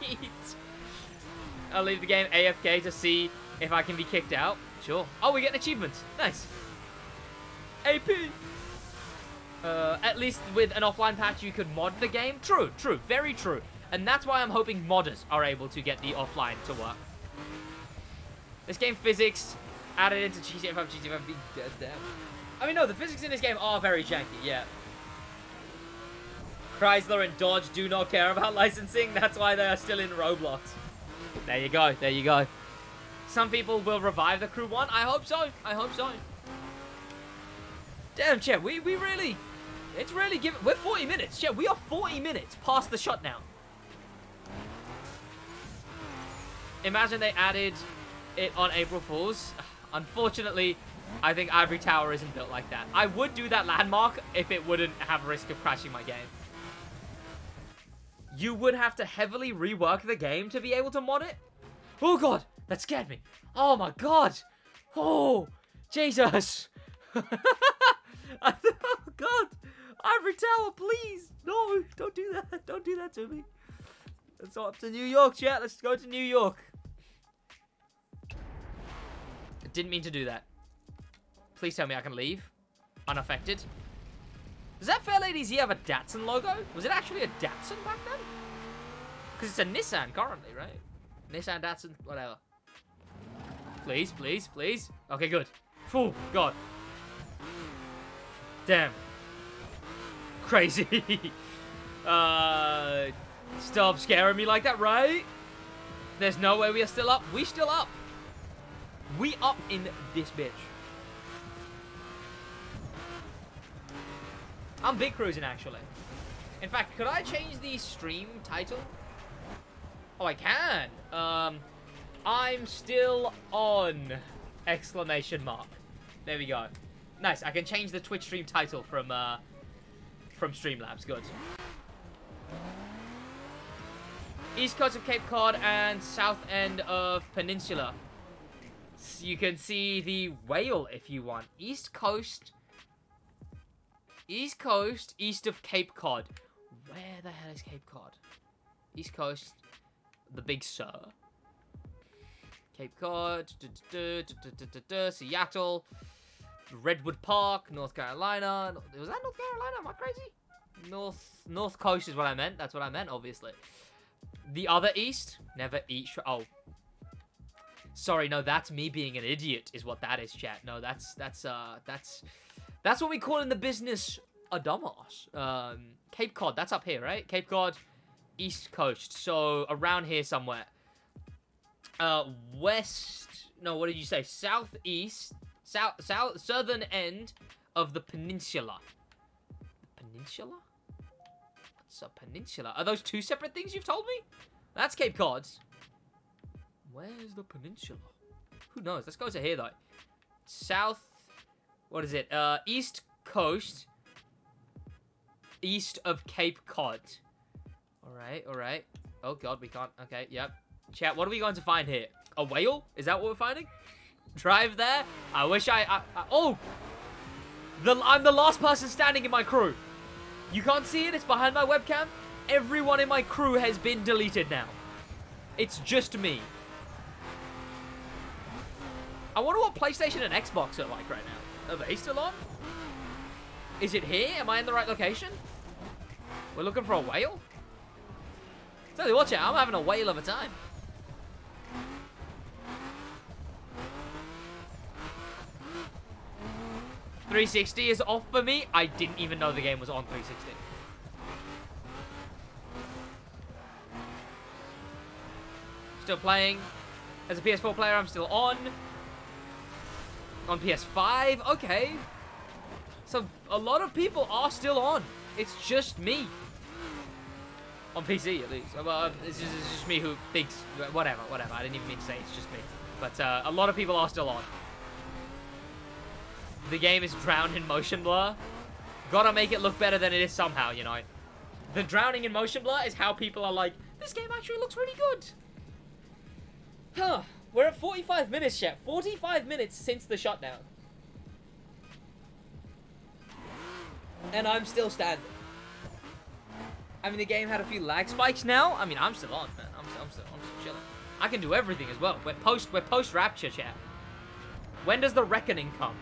I'll leave the game AFK to see if I can be kicked out. Sure. Oh, we get an achievement. Nice. AP. Uh, at least with an offline patch, you could mod the game. True, true, very true. And that's why I'm hoping modders are able to get the offline to work. This game physics added into GTA 5, GTA 5 dead. I mean, no, the physics in this game are very janky, yeah. Chrysler and Dodge do not care about licensing. That's why they are still in Roblox. There you go. There you go. Some people will revive the crew one. I hope so. I hope so. Damn, Chet, we, we really it's really giving... We're 40 minutes. Yeah, we are 40 minutes past the shutdown. Imagine they added it on April Fool's. Unfortunately, I think Ivory Tower isn't built like that. I would do that landmark if it wouldn't have risk of crashing my game. You would have to heavily rework the game to be able to mod it. Oh god, that scared me. Oh my god. Oh, Jesus. oh god. Ivory Tower, please. No, don't do that. Don't do that to me. Let's go up to New York, chat. Let's go to New York. I didn't mean to do that. Please tell me I can leave. Unaffected. Does that Fairlady's here have a Datsun logo? Was it actually a Datsun back then? Because it's a Nissan currently, right? Nissan, Datsun, whatever. Please, please, please. Okay, good. Phew, God. Damn crazy. uh, stop scaring me like that, right? There's no way we are still up. We still up. We up in this bitch. I'm big cruising, actually. In fact, could I change the stream title? Oh, I can. Um, I'm still on! Exclamation mark. There we go. Nice. I can change the Twitch stream title from uh, from Streamlabs. Good. East coast of Cape Cod and south end of Peninsula. So you can see the whale if you want. East coast. East coast, east of Cape Cod. Where the hell is Cape Cod? East coast, the Big Sur. Cape Cod, Seattle. Redwood Park, North Carolina. Was that North Carolina? Am I crazy? North North Coast is what I meant. That's what I meant, obviously. The other East, never eat. Oh, sorry. No, that's me being an idiot. Is what that is, chat. No, that's that's uh that's That's what we call in the business a dumbass. Um, Cape Cod, that's up here, right? Cape Cod, East Coast. So around here somewhere. Uh, west. No, what did you say? Southeast, south, south, southern end of the peninsula. The peninsula? What's a peninsula? Are those two separate things you've told me? That's Cape Cod. Where's the peninsula? Who knows? Let's go to here though. South. What is it? Uh, East Coast. East of Cape Cod. All right, all right. Oh god, we can't. Okay, yep. Chat. What are we going to find here? A whale? Is that what we're finding? Drive there. I wish I. I, I oh, the I'm the last person standing in my crew. You can't see it. It's behind my webcam. Everyone in my crew has been deleted now. It's just me. I wonder what PlayStation and Xbox are like right now. Are they still on? Is it here? Am I in the right location? We're looking for a whale? Tell you what, I'm having a whale of a time. Three sixty is off for me. I didn't even know the game was on 360. Still playing. As a PS4 player, I'm still on. On PS5, okay. So a lot of people are still on. It's just me. On PC, at least. Well, it's just, it's just me who thinks, whatever, whatever. I didn't even mean to say it's just me. But uh, a lot of people are still on. The game is drowned in motion blur. Gotta make it look better than it is somehow, you know. The drowning in motion blur is how people are like, this game actually looks really good. Huh. We're at 45 minutes yet. 45 minutes since the shutdown. And I'm still standing. I mean, the game had a few lag spikes now. I mean, I'm still on, man. I'm, I'm, still, I'm still chilling. I can do everything as well. We're post, we're post Rapture chat. When does the reckoning come?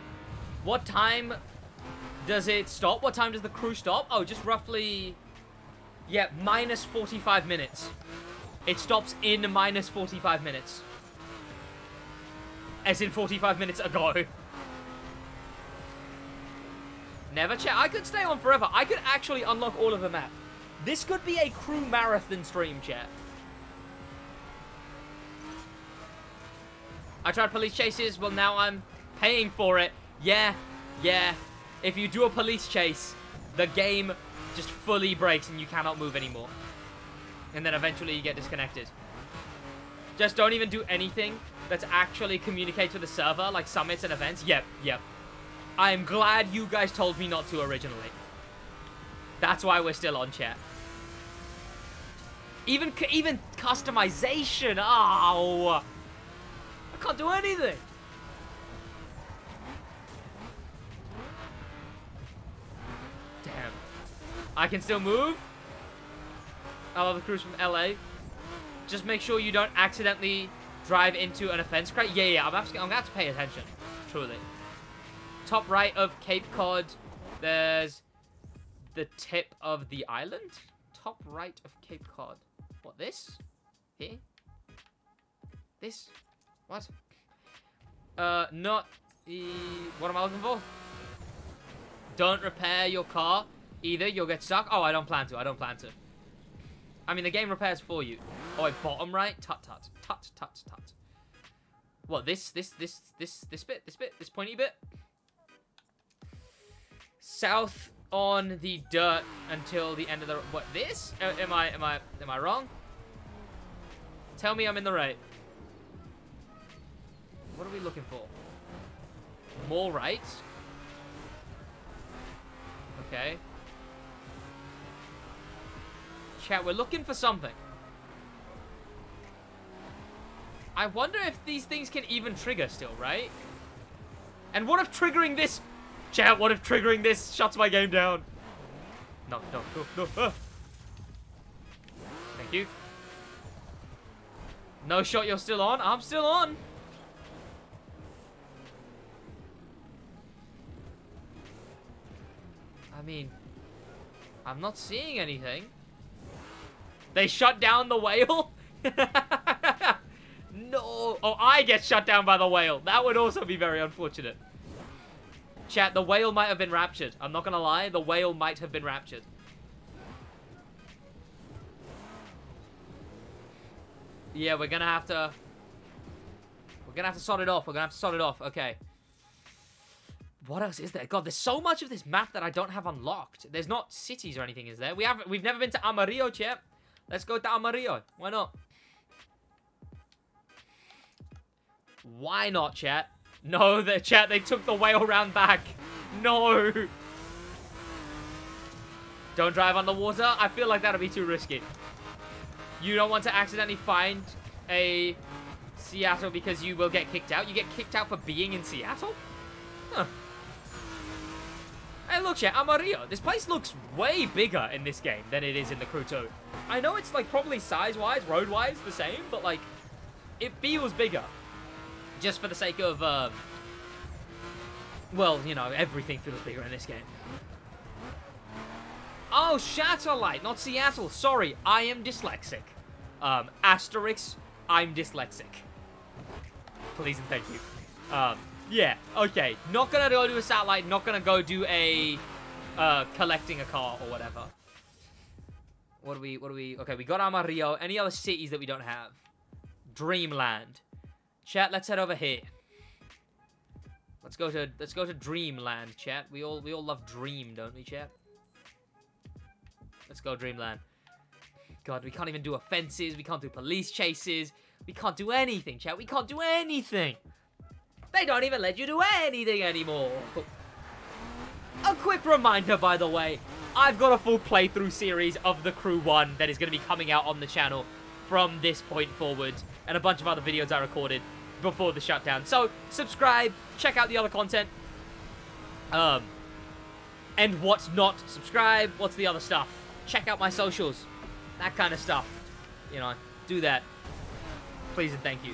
What time does it stop? What time does the crew stop? Oh, just roughly, yeah, minus 45 minutes. It stops in minus 45 minutes. As in 45 minutes ago. Never chat. I could stay on forever. I could actually unlock all of the map. This could be a crew marathon stream, chat. I tried police chases. Well, now I'm paying for it. Yeah, yeah. If you do a police chase, the game just fully breaks and you cannot move anymore. And then eventually you get disconnected. Just don't even do anything that's actually communicates with the server, like summits and events. Yep, yep. I'm glad you guys told me not to originally. That's why we're still on chat. Even even customization. Oh, I can't do anything. Damn. I can still move. I love the cruise from LA. Just make sure you don't accidentally drive into an offense crate. Yeah, yeah, I'm, I'm gonna have to pay attention. Truly. Top right of Cape Cod, there's the tip of the island. Top right of Cape Cod. What, this? Here? This? What? Uh, not... E what am I looking for? Don't repair your car. Either you'll get stuck. Oh, I don't plan to. I don't plan to. I mean, the game repairs for you. Oh, I bottom right? Tut, tut. Tut, tut, tut. What, this, this, this, this, this bit? This bit? This pointy bit? South on the dirt until the end of the... What, this? Am I, am I, am I wrong? Tell me I'm in the right. What are we looking for? More right? Okay. Chat, we're looking for something. I wonder if these things can even trigger still, right? And what if triggering this... Chat, what if triggering this shuts my game down? No, no, no, no. Ah. Thank you. No shot, you're still on? I'm still on. I mean, I'm not seeing anything. They shut down the whale? No. Oh, I get shut down by the whale. That would also be very unfortunate. Chat, the whale might have been raptured. I'm not gonna lie, the whale might have been raptured. Yeah, we're gonna have to... We're gonna have to sort it off. We're gonna have to sort it off. Okay. What else is there? God, there's so much of this map that I don't have unlocked. There's not cities or anything, is there? We have we've never been to Amarillo, chat. Let's go to Amarillo. Why not? Why not, chat? No, the chat, they took the whale round back. No. Don't drive on the water. I feel like that'll be too risky. You don't want to accidentally find a Seattle because you will get kicked out. You get kicked out for being in Seattle? Huh. Hey, look, chat, Amarillo. This place looks way bigger in this game than it is in the Crew 2. I know it's, like, probably size-wise, road-wise, the same, but, like, it feels bigger. Just for the sake of, um... Well, you know, everything feels bigger in this game. Oh, Shatterlight, not Seattle. Sorry, I am dyslexic. Um, Asterix, I'm dyslexic. Please and thank you. Um, yeah, okay. Not gonna go do a satellite, not gonna go do a, uh, collecting a car or whatever. What do we, what do we, okay, we got Amarillo. Any other cities that we don't have? Dreamland. Chat, let's head over here. Let's go to, let's go to Dreamland, chat. We all, we all love Dream, don't we, chat? Let's go Dreamland. God, we can't even do offenses. We can't do police chases. We can't do anything, chat. We can't do anything. They don't even let you do anything anymore. A quick reminder, by the way, I've got a full playthrough series of The Crew 1 that is going to be coming out on the channel from this point forward, and a bunch of other videos I recorded before the shutdown. So, subscribe, check out the other content. Um, and what's not, subscribe, what's the other stuff? Check out my socials, that kind of stuff. You know, do that. Please and thank you.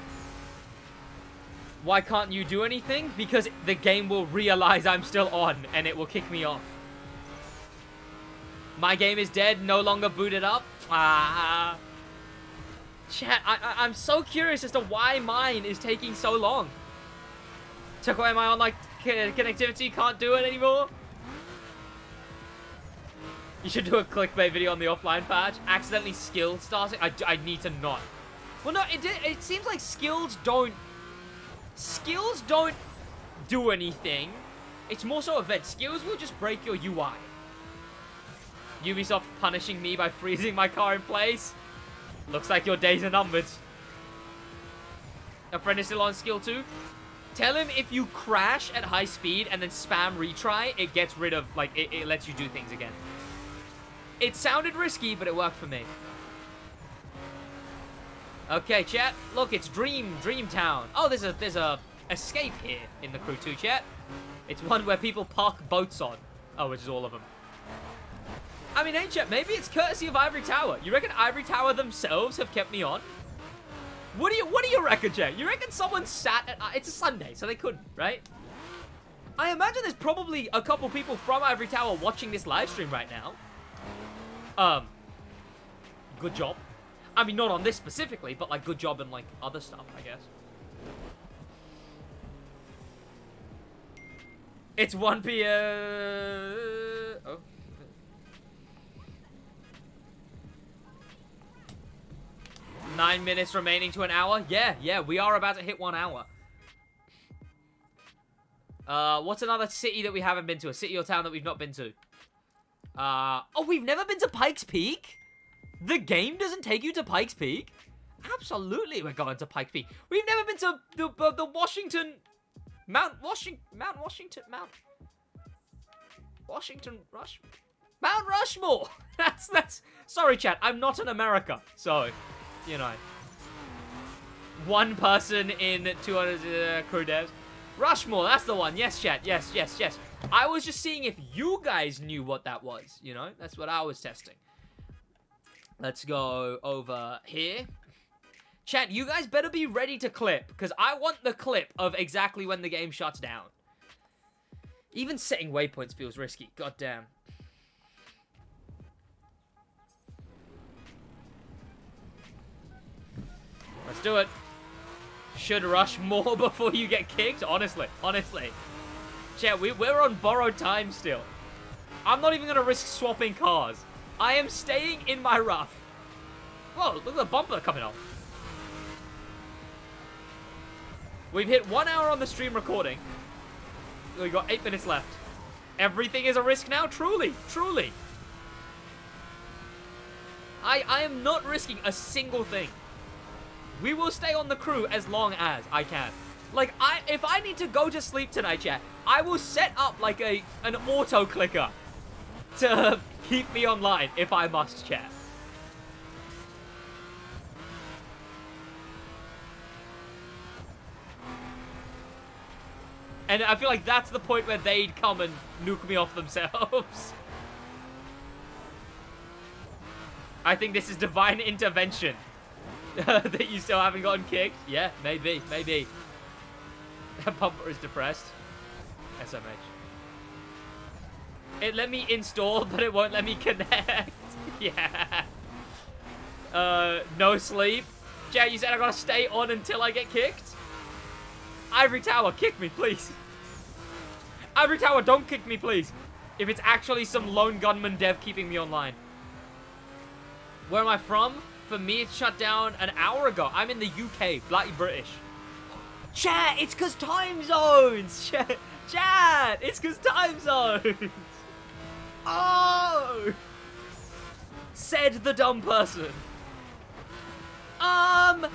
Why can't you do anything? Because the game will realize I'm still on and it will kick me off. My game is dead, no longer booted up. Ah. Chat, I, I, am so curious as to why mine is taking so long. Took away my online connectivity, can't do it anymore. You should do a clickbait video on the offline patch. Accidentally skill starting. I, I need to not. Well, no, it, it seems like skills don't Skills don't do anything. It's more so event. Skills will just break your UI. Ubisoft punishing me by freezing my car in place. Looks like your days are numbered. A friend is still on skill 2. Tell him if you crash at high speed and then spam retry, it gets rid of, like, it, it lets you do things again. It sounded risky, but it worked for me. Okay, chat. Look, it's Dream, Dream Town. Oh, there's a there's a escape here in the crew too, chat. It's one where people park boats on. Oh, which is all of them. I mean, hey, chat, maybe it's courtesy of Ivory Tower. You reckon Ivory Tower themselves have kept me on? What do you What do you reckon, chat? You reckon someone sat at? Uh, it's a Sunday, so they couldn't, right? I imagine there's probably a couple people from Ivory Tower watching this live stream right now. Um, good job. I mean, not on this specifically, but like good job in like other stuff, I guess. It's 1 p.m. Oh. Nine minutes remaining to an hour? Yeah, yeah, we are about to hit one hour. Uh, what's another city that we haven't been to? A city or town that we've not been to? Uh, oh, we've never been to Pikes Peak? The game doesn't take you to Pikes Peak? Absolutely, we're going to Pikes Peak. We've never been to the, the, Washington... Mount Washington... Mount Washington... Mount... Washington Rush... Mount Rushmore! that's, that's... Sorry, chat, I'm not in America. So, you know. One person in 200 uh, crew devs. Rushmore, that's the one. Yes, chat. Yes, yes, yes. I was just seeing if you guys knew what that was, you know? That's what I was testing. Let's go over here. Chat, you guys better be ready to clip, because I want the clip of exactly when the game shuts down. Even setting waypoints feels risky. God damn. Let's do it. Should rush more before you get kicked? Honestly, honestly. Chat, we, we're on borrowed time still. I'm not even going to risk swapping cars. I am staying in my RUF. Whoa, look at the bumper coming off. We've hit one hour on the stream recording. We've got eight minutes left. Everything is a risk now? Truly, truly. I, I am not risking a single thing. We will stay on the crew as long as I can. Like, I if I need to go to sleep tonight, chat, I will set up like a an auto clicker to keep me online if I must, chat. And I feel like that's the point where they'd come and nuke me off themselves. I think this is divine intervention. that you still haven't gotten kicked? Yeah, maybe, maybe. That bumper is depressed. SMH. It let me install, but it won't let me connect. yeah. Uh, no sleep. Jay, you said I gotta stay on until I get kicked? Ivory Tower, kick me, please. Ivory Tower, don't kick me, please. If it's actually some lone gunman dev keeping me online. Where am I from? For me, it shut down an hour ago. I'm in the UK, bloody British. Chat, it's because time zones. Chat, chat it's because time zones. Oh! Said the dumb person. Um,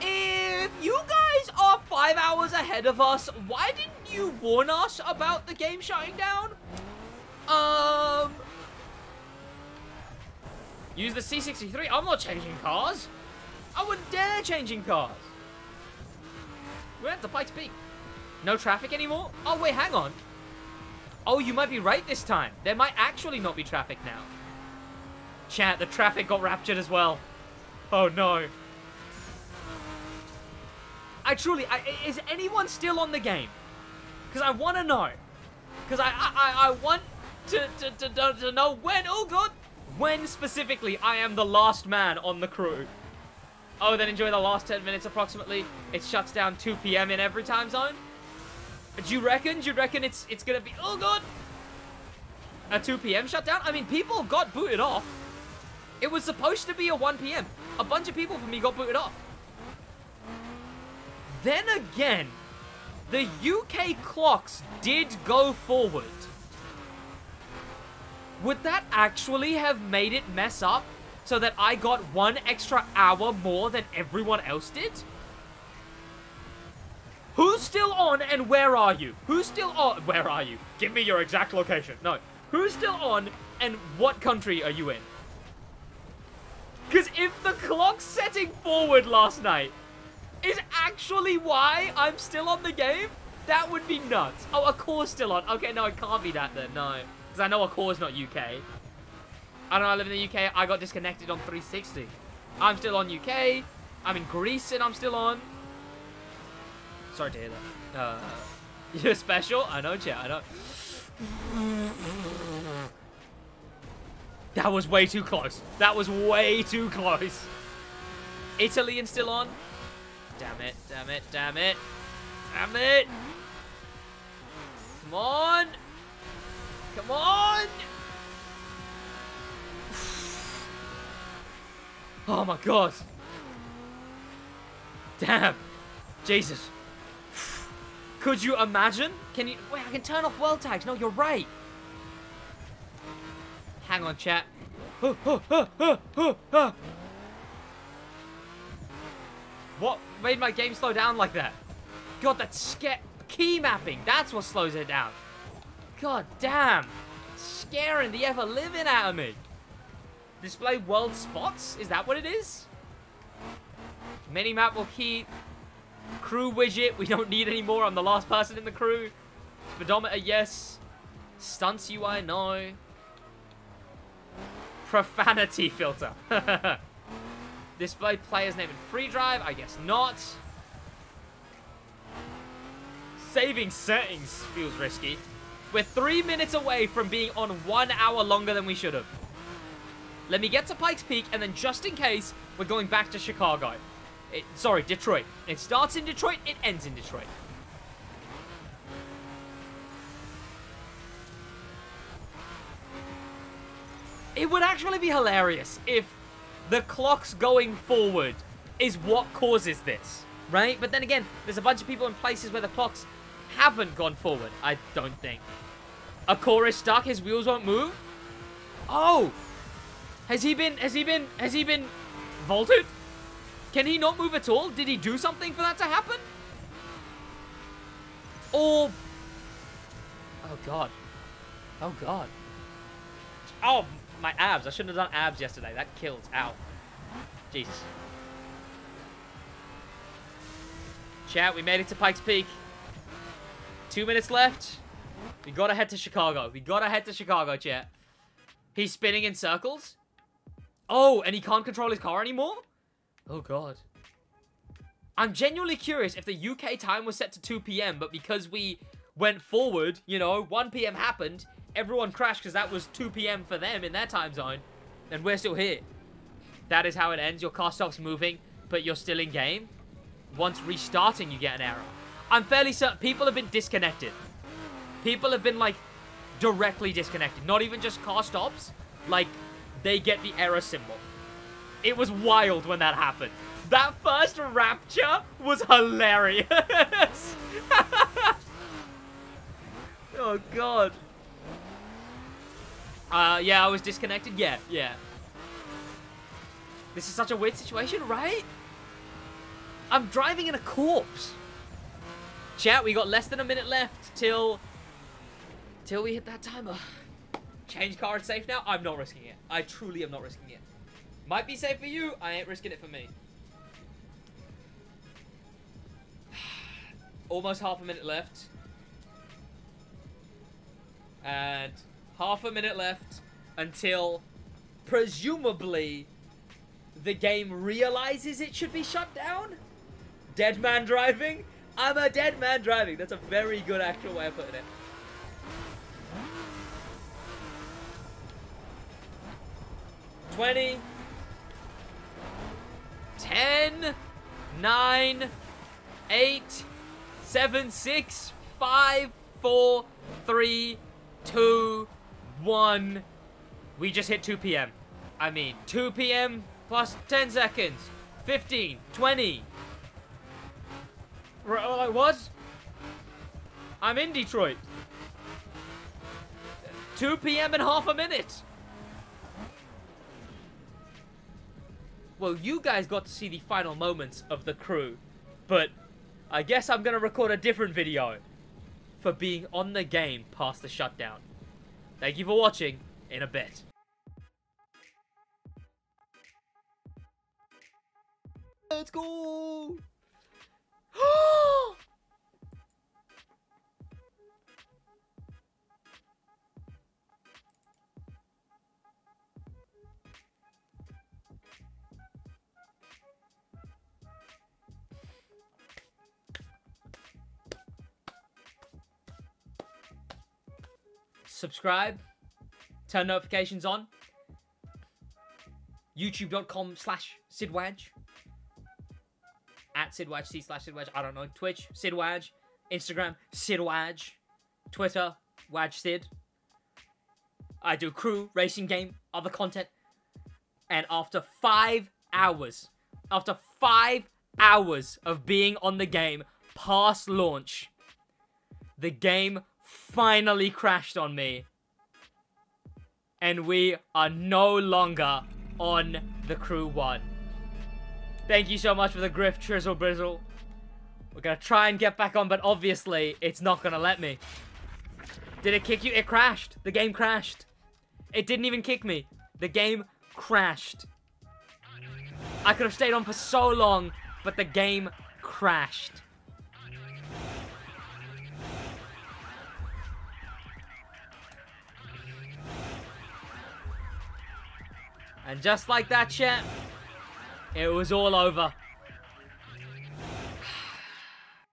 if you guys are five hours ahead of us, why didn't you warn us about the game shutting down? Um, use the C63. I'm not changing cars. I wouldn't dare changing cars. We're at the Pikes Peak. No traffic anymore? Oh, wait, hang on. Oh, you might be right this time. There might actually not be traffic now. Chat, the traffic got raptured as well. Oh, no. I truly, I, is anyone still on the game? Because I want to know. Because I, I, I want to, to, to, to know when, oh god, when specifically I am the last man on the crew. Oh, then enjoy the last 10 minutes approximately. It shuts down 2 p.m. in every time zone. Do you reckon? Do you reckon it's it's gonna be, oh god, a 2 p.m. shutdown? I mean, people got booted off. It was supposed to be a 1 p.m. A bunch of people from me got booted off. Then again, the UK clocks did go forward. Would that actually have made it mess up so that I got one extra hour more than everyone else did? Who's still on and where are you? Who's still on? Where are you? Give me your exact location. No. Who's still on and what country are you in? Because if the clock setting forward last night is actually why I'm still on the game, that would be nuts. Oh, Akor's still on. Okay, no, it can't be that then. No. Because I know Akor's not UK. I know, I live in the UK. I got disconnected on 360. I'm still on UK. I'm in Greece and I'm still on. Sorry to hear that. Uh, you're special? I know, chat. I know. That was way too close. That was way too close. Italy and still on? Damn it, damn it, damn it. Damn it! Come on! Come on! Oh my god. Damn. Jesus. Could you imagine? Can you... Wait, I can turn off world tags. No, you're right. Hang on, chat. What made my game slow down like that? God, that scare... Key mapping. That's what slows it down. God damn. Scaring the ever-living out of me. Display world spots? Is that what it is? Minimap will keep. Crew widget, we don't need anymore. I'm the last person in the crew. Speedometer, yes. Stunts UI, no. Profanity filter. Display player's name in free drive, I guess not. Saving settings feels risky. We're three minutes away from being on one hour longer than we should have. Let me get to Pikes Peak, and then just in case, we're going back to Chicago. It, sorry, Detroit. It starts in Detroit, it ends in Detroit. It would actually be hilarious if the clocks going forward is what causes this, right? But then again, there's a bunch of people in places where the clocks haven't gone forward, I don't think. Akor is stuck, his wheels won't move? Oh! Has he been, has he been, has he been vaulted? Can he not move at all? Did he do something for that to happen? Or... Oh, God. Oh, God. Oh, my abs. I shouldn't have done abs yesterday. That killed. Ow. Jesus. Chat, we made it to Pikes Peak. Two minutes left. We gotta head to Chicago. We gotta head to Chicago, chat. He's spinning in circles. Oh, and he can't control his car anymore? Oh, God. I'm genuinely curious if the UK time was set to 2 p.m., but because we went forward, you know, 1 p.m. happened, everyone crashed because that was 2 p.m. for them in their time zone, and we're still here. That is how it ends. Your car stops moving, but you're still in game. Once restarting, you get an error. I'm fairly certain people have been disconnected. People have been, like, directly disconnected. Not even just car stops. Like, they get the error symbol. It was wild when that happened. That first rapture was hilarious. oh, God. Uh, yeah, I was disconnected. Yeah, yeah. This is such a weird situation, right? I'm driving in a corpse. Chat, we got less than a minute left till... Till we hit that timer. Change car and safe now? I'm not risking it. I truly am not risking it. Might be safe for you. I ain't risking it for me. Almost half a minute left. And half a minute left until presumably the game realizes it should be shut down. Dead man driving? I'm a dead man driving. That's a very good actual way of putting it. Twenty. Ten. Nine. Eight. Seven. Six. Five. Four. Three. Two. 1. We just hit 2 p.m. I mean, 2 p.m. plus 10 seconds. 15, 20. R oh, I was? I'm in Detroit. 2 p.m. in half a minute. Well, you guys got to see the final moments of the crew, but I guess I'm going to record a different video for being on the game past the shutdown. Thank you for watching. In a bit. Let's go! Oh! Subscribe, turn notifications on. YouTube.com slash SidWaj. At SidWaj, C slash SidWaj. I don't know. Twitch, SidWaj. Instagram, SidWaj. Twitter, WajSid. I do crew, racing game, other content. And after five hours, after five hours of being on the game past launch, the game finally crashed on me. And we are no longer on the crew one. Thank you so much for the grift, Trizzle Brizzle. We're gonna try and get back on, but obviously, it's not gonna let me. Did it kick you? It crashed. The game crashed. It didn't even kick me. The game crashed. I could have stayed on for so long, but the game crashed. And just like that, chat, it was all over.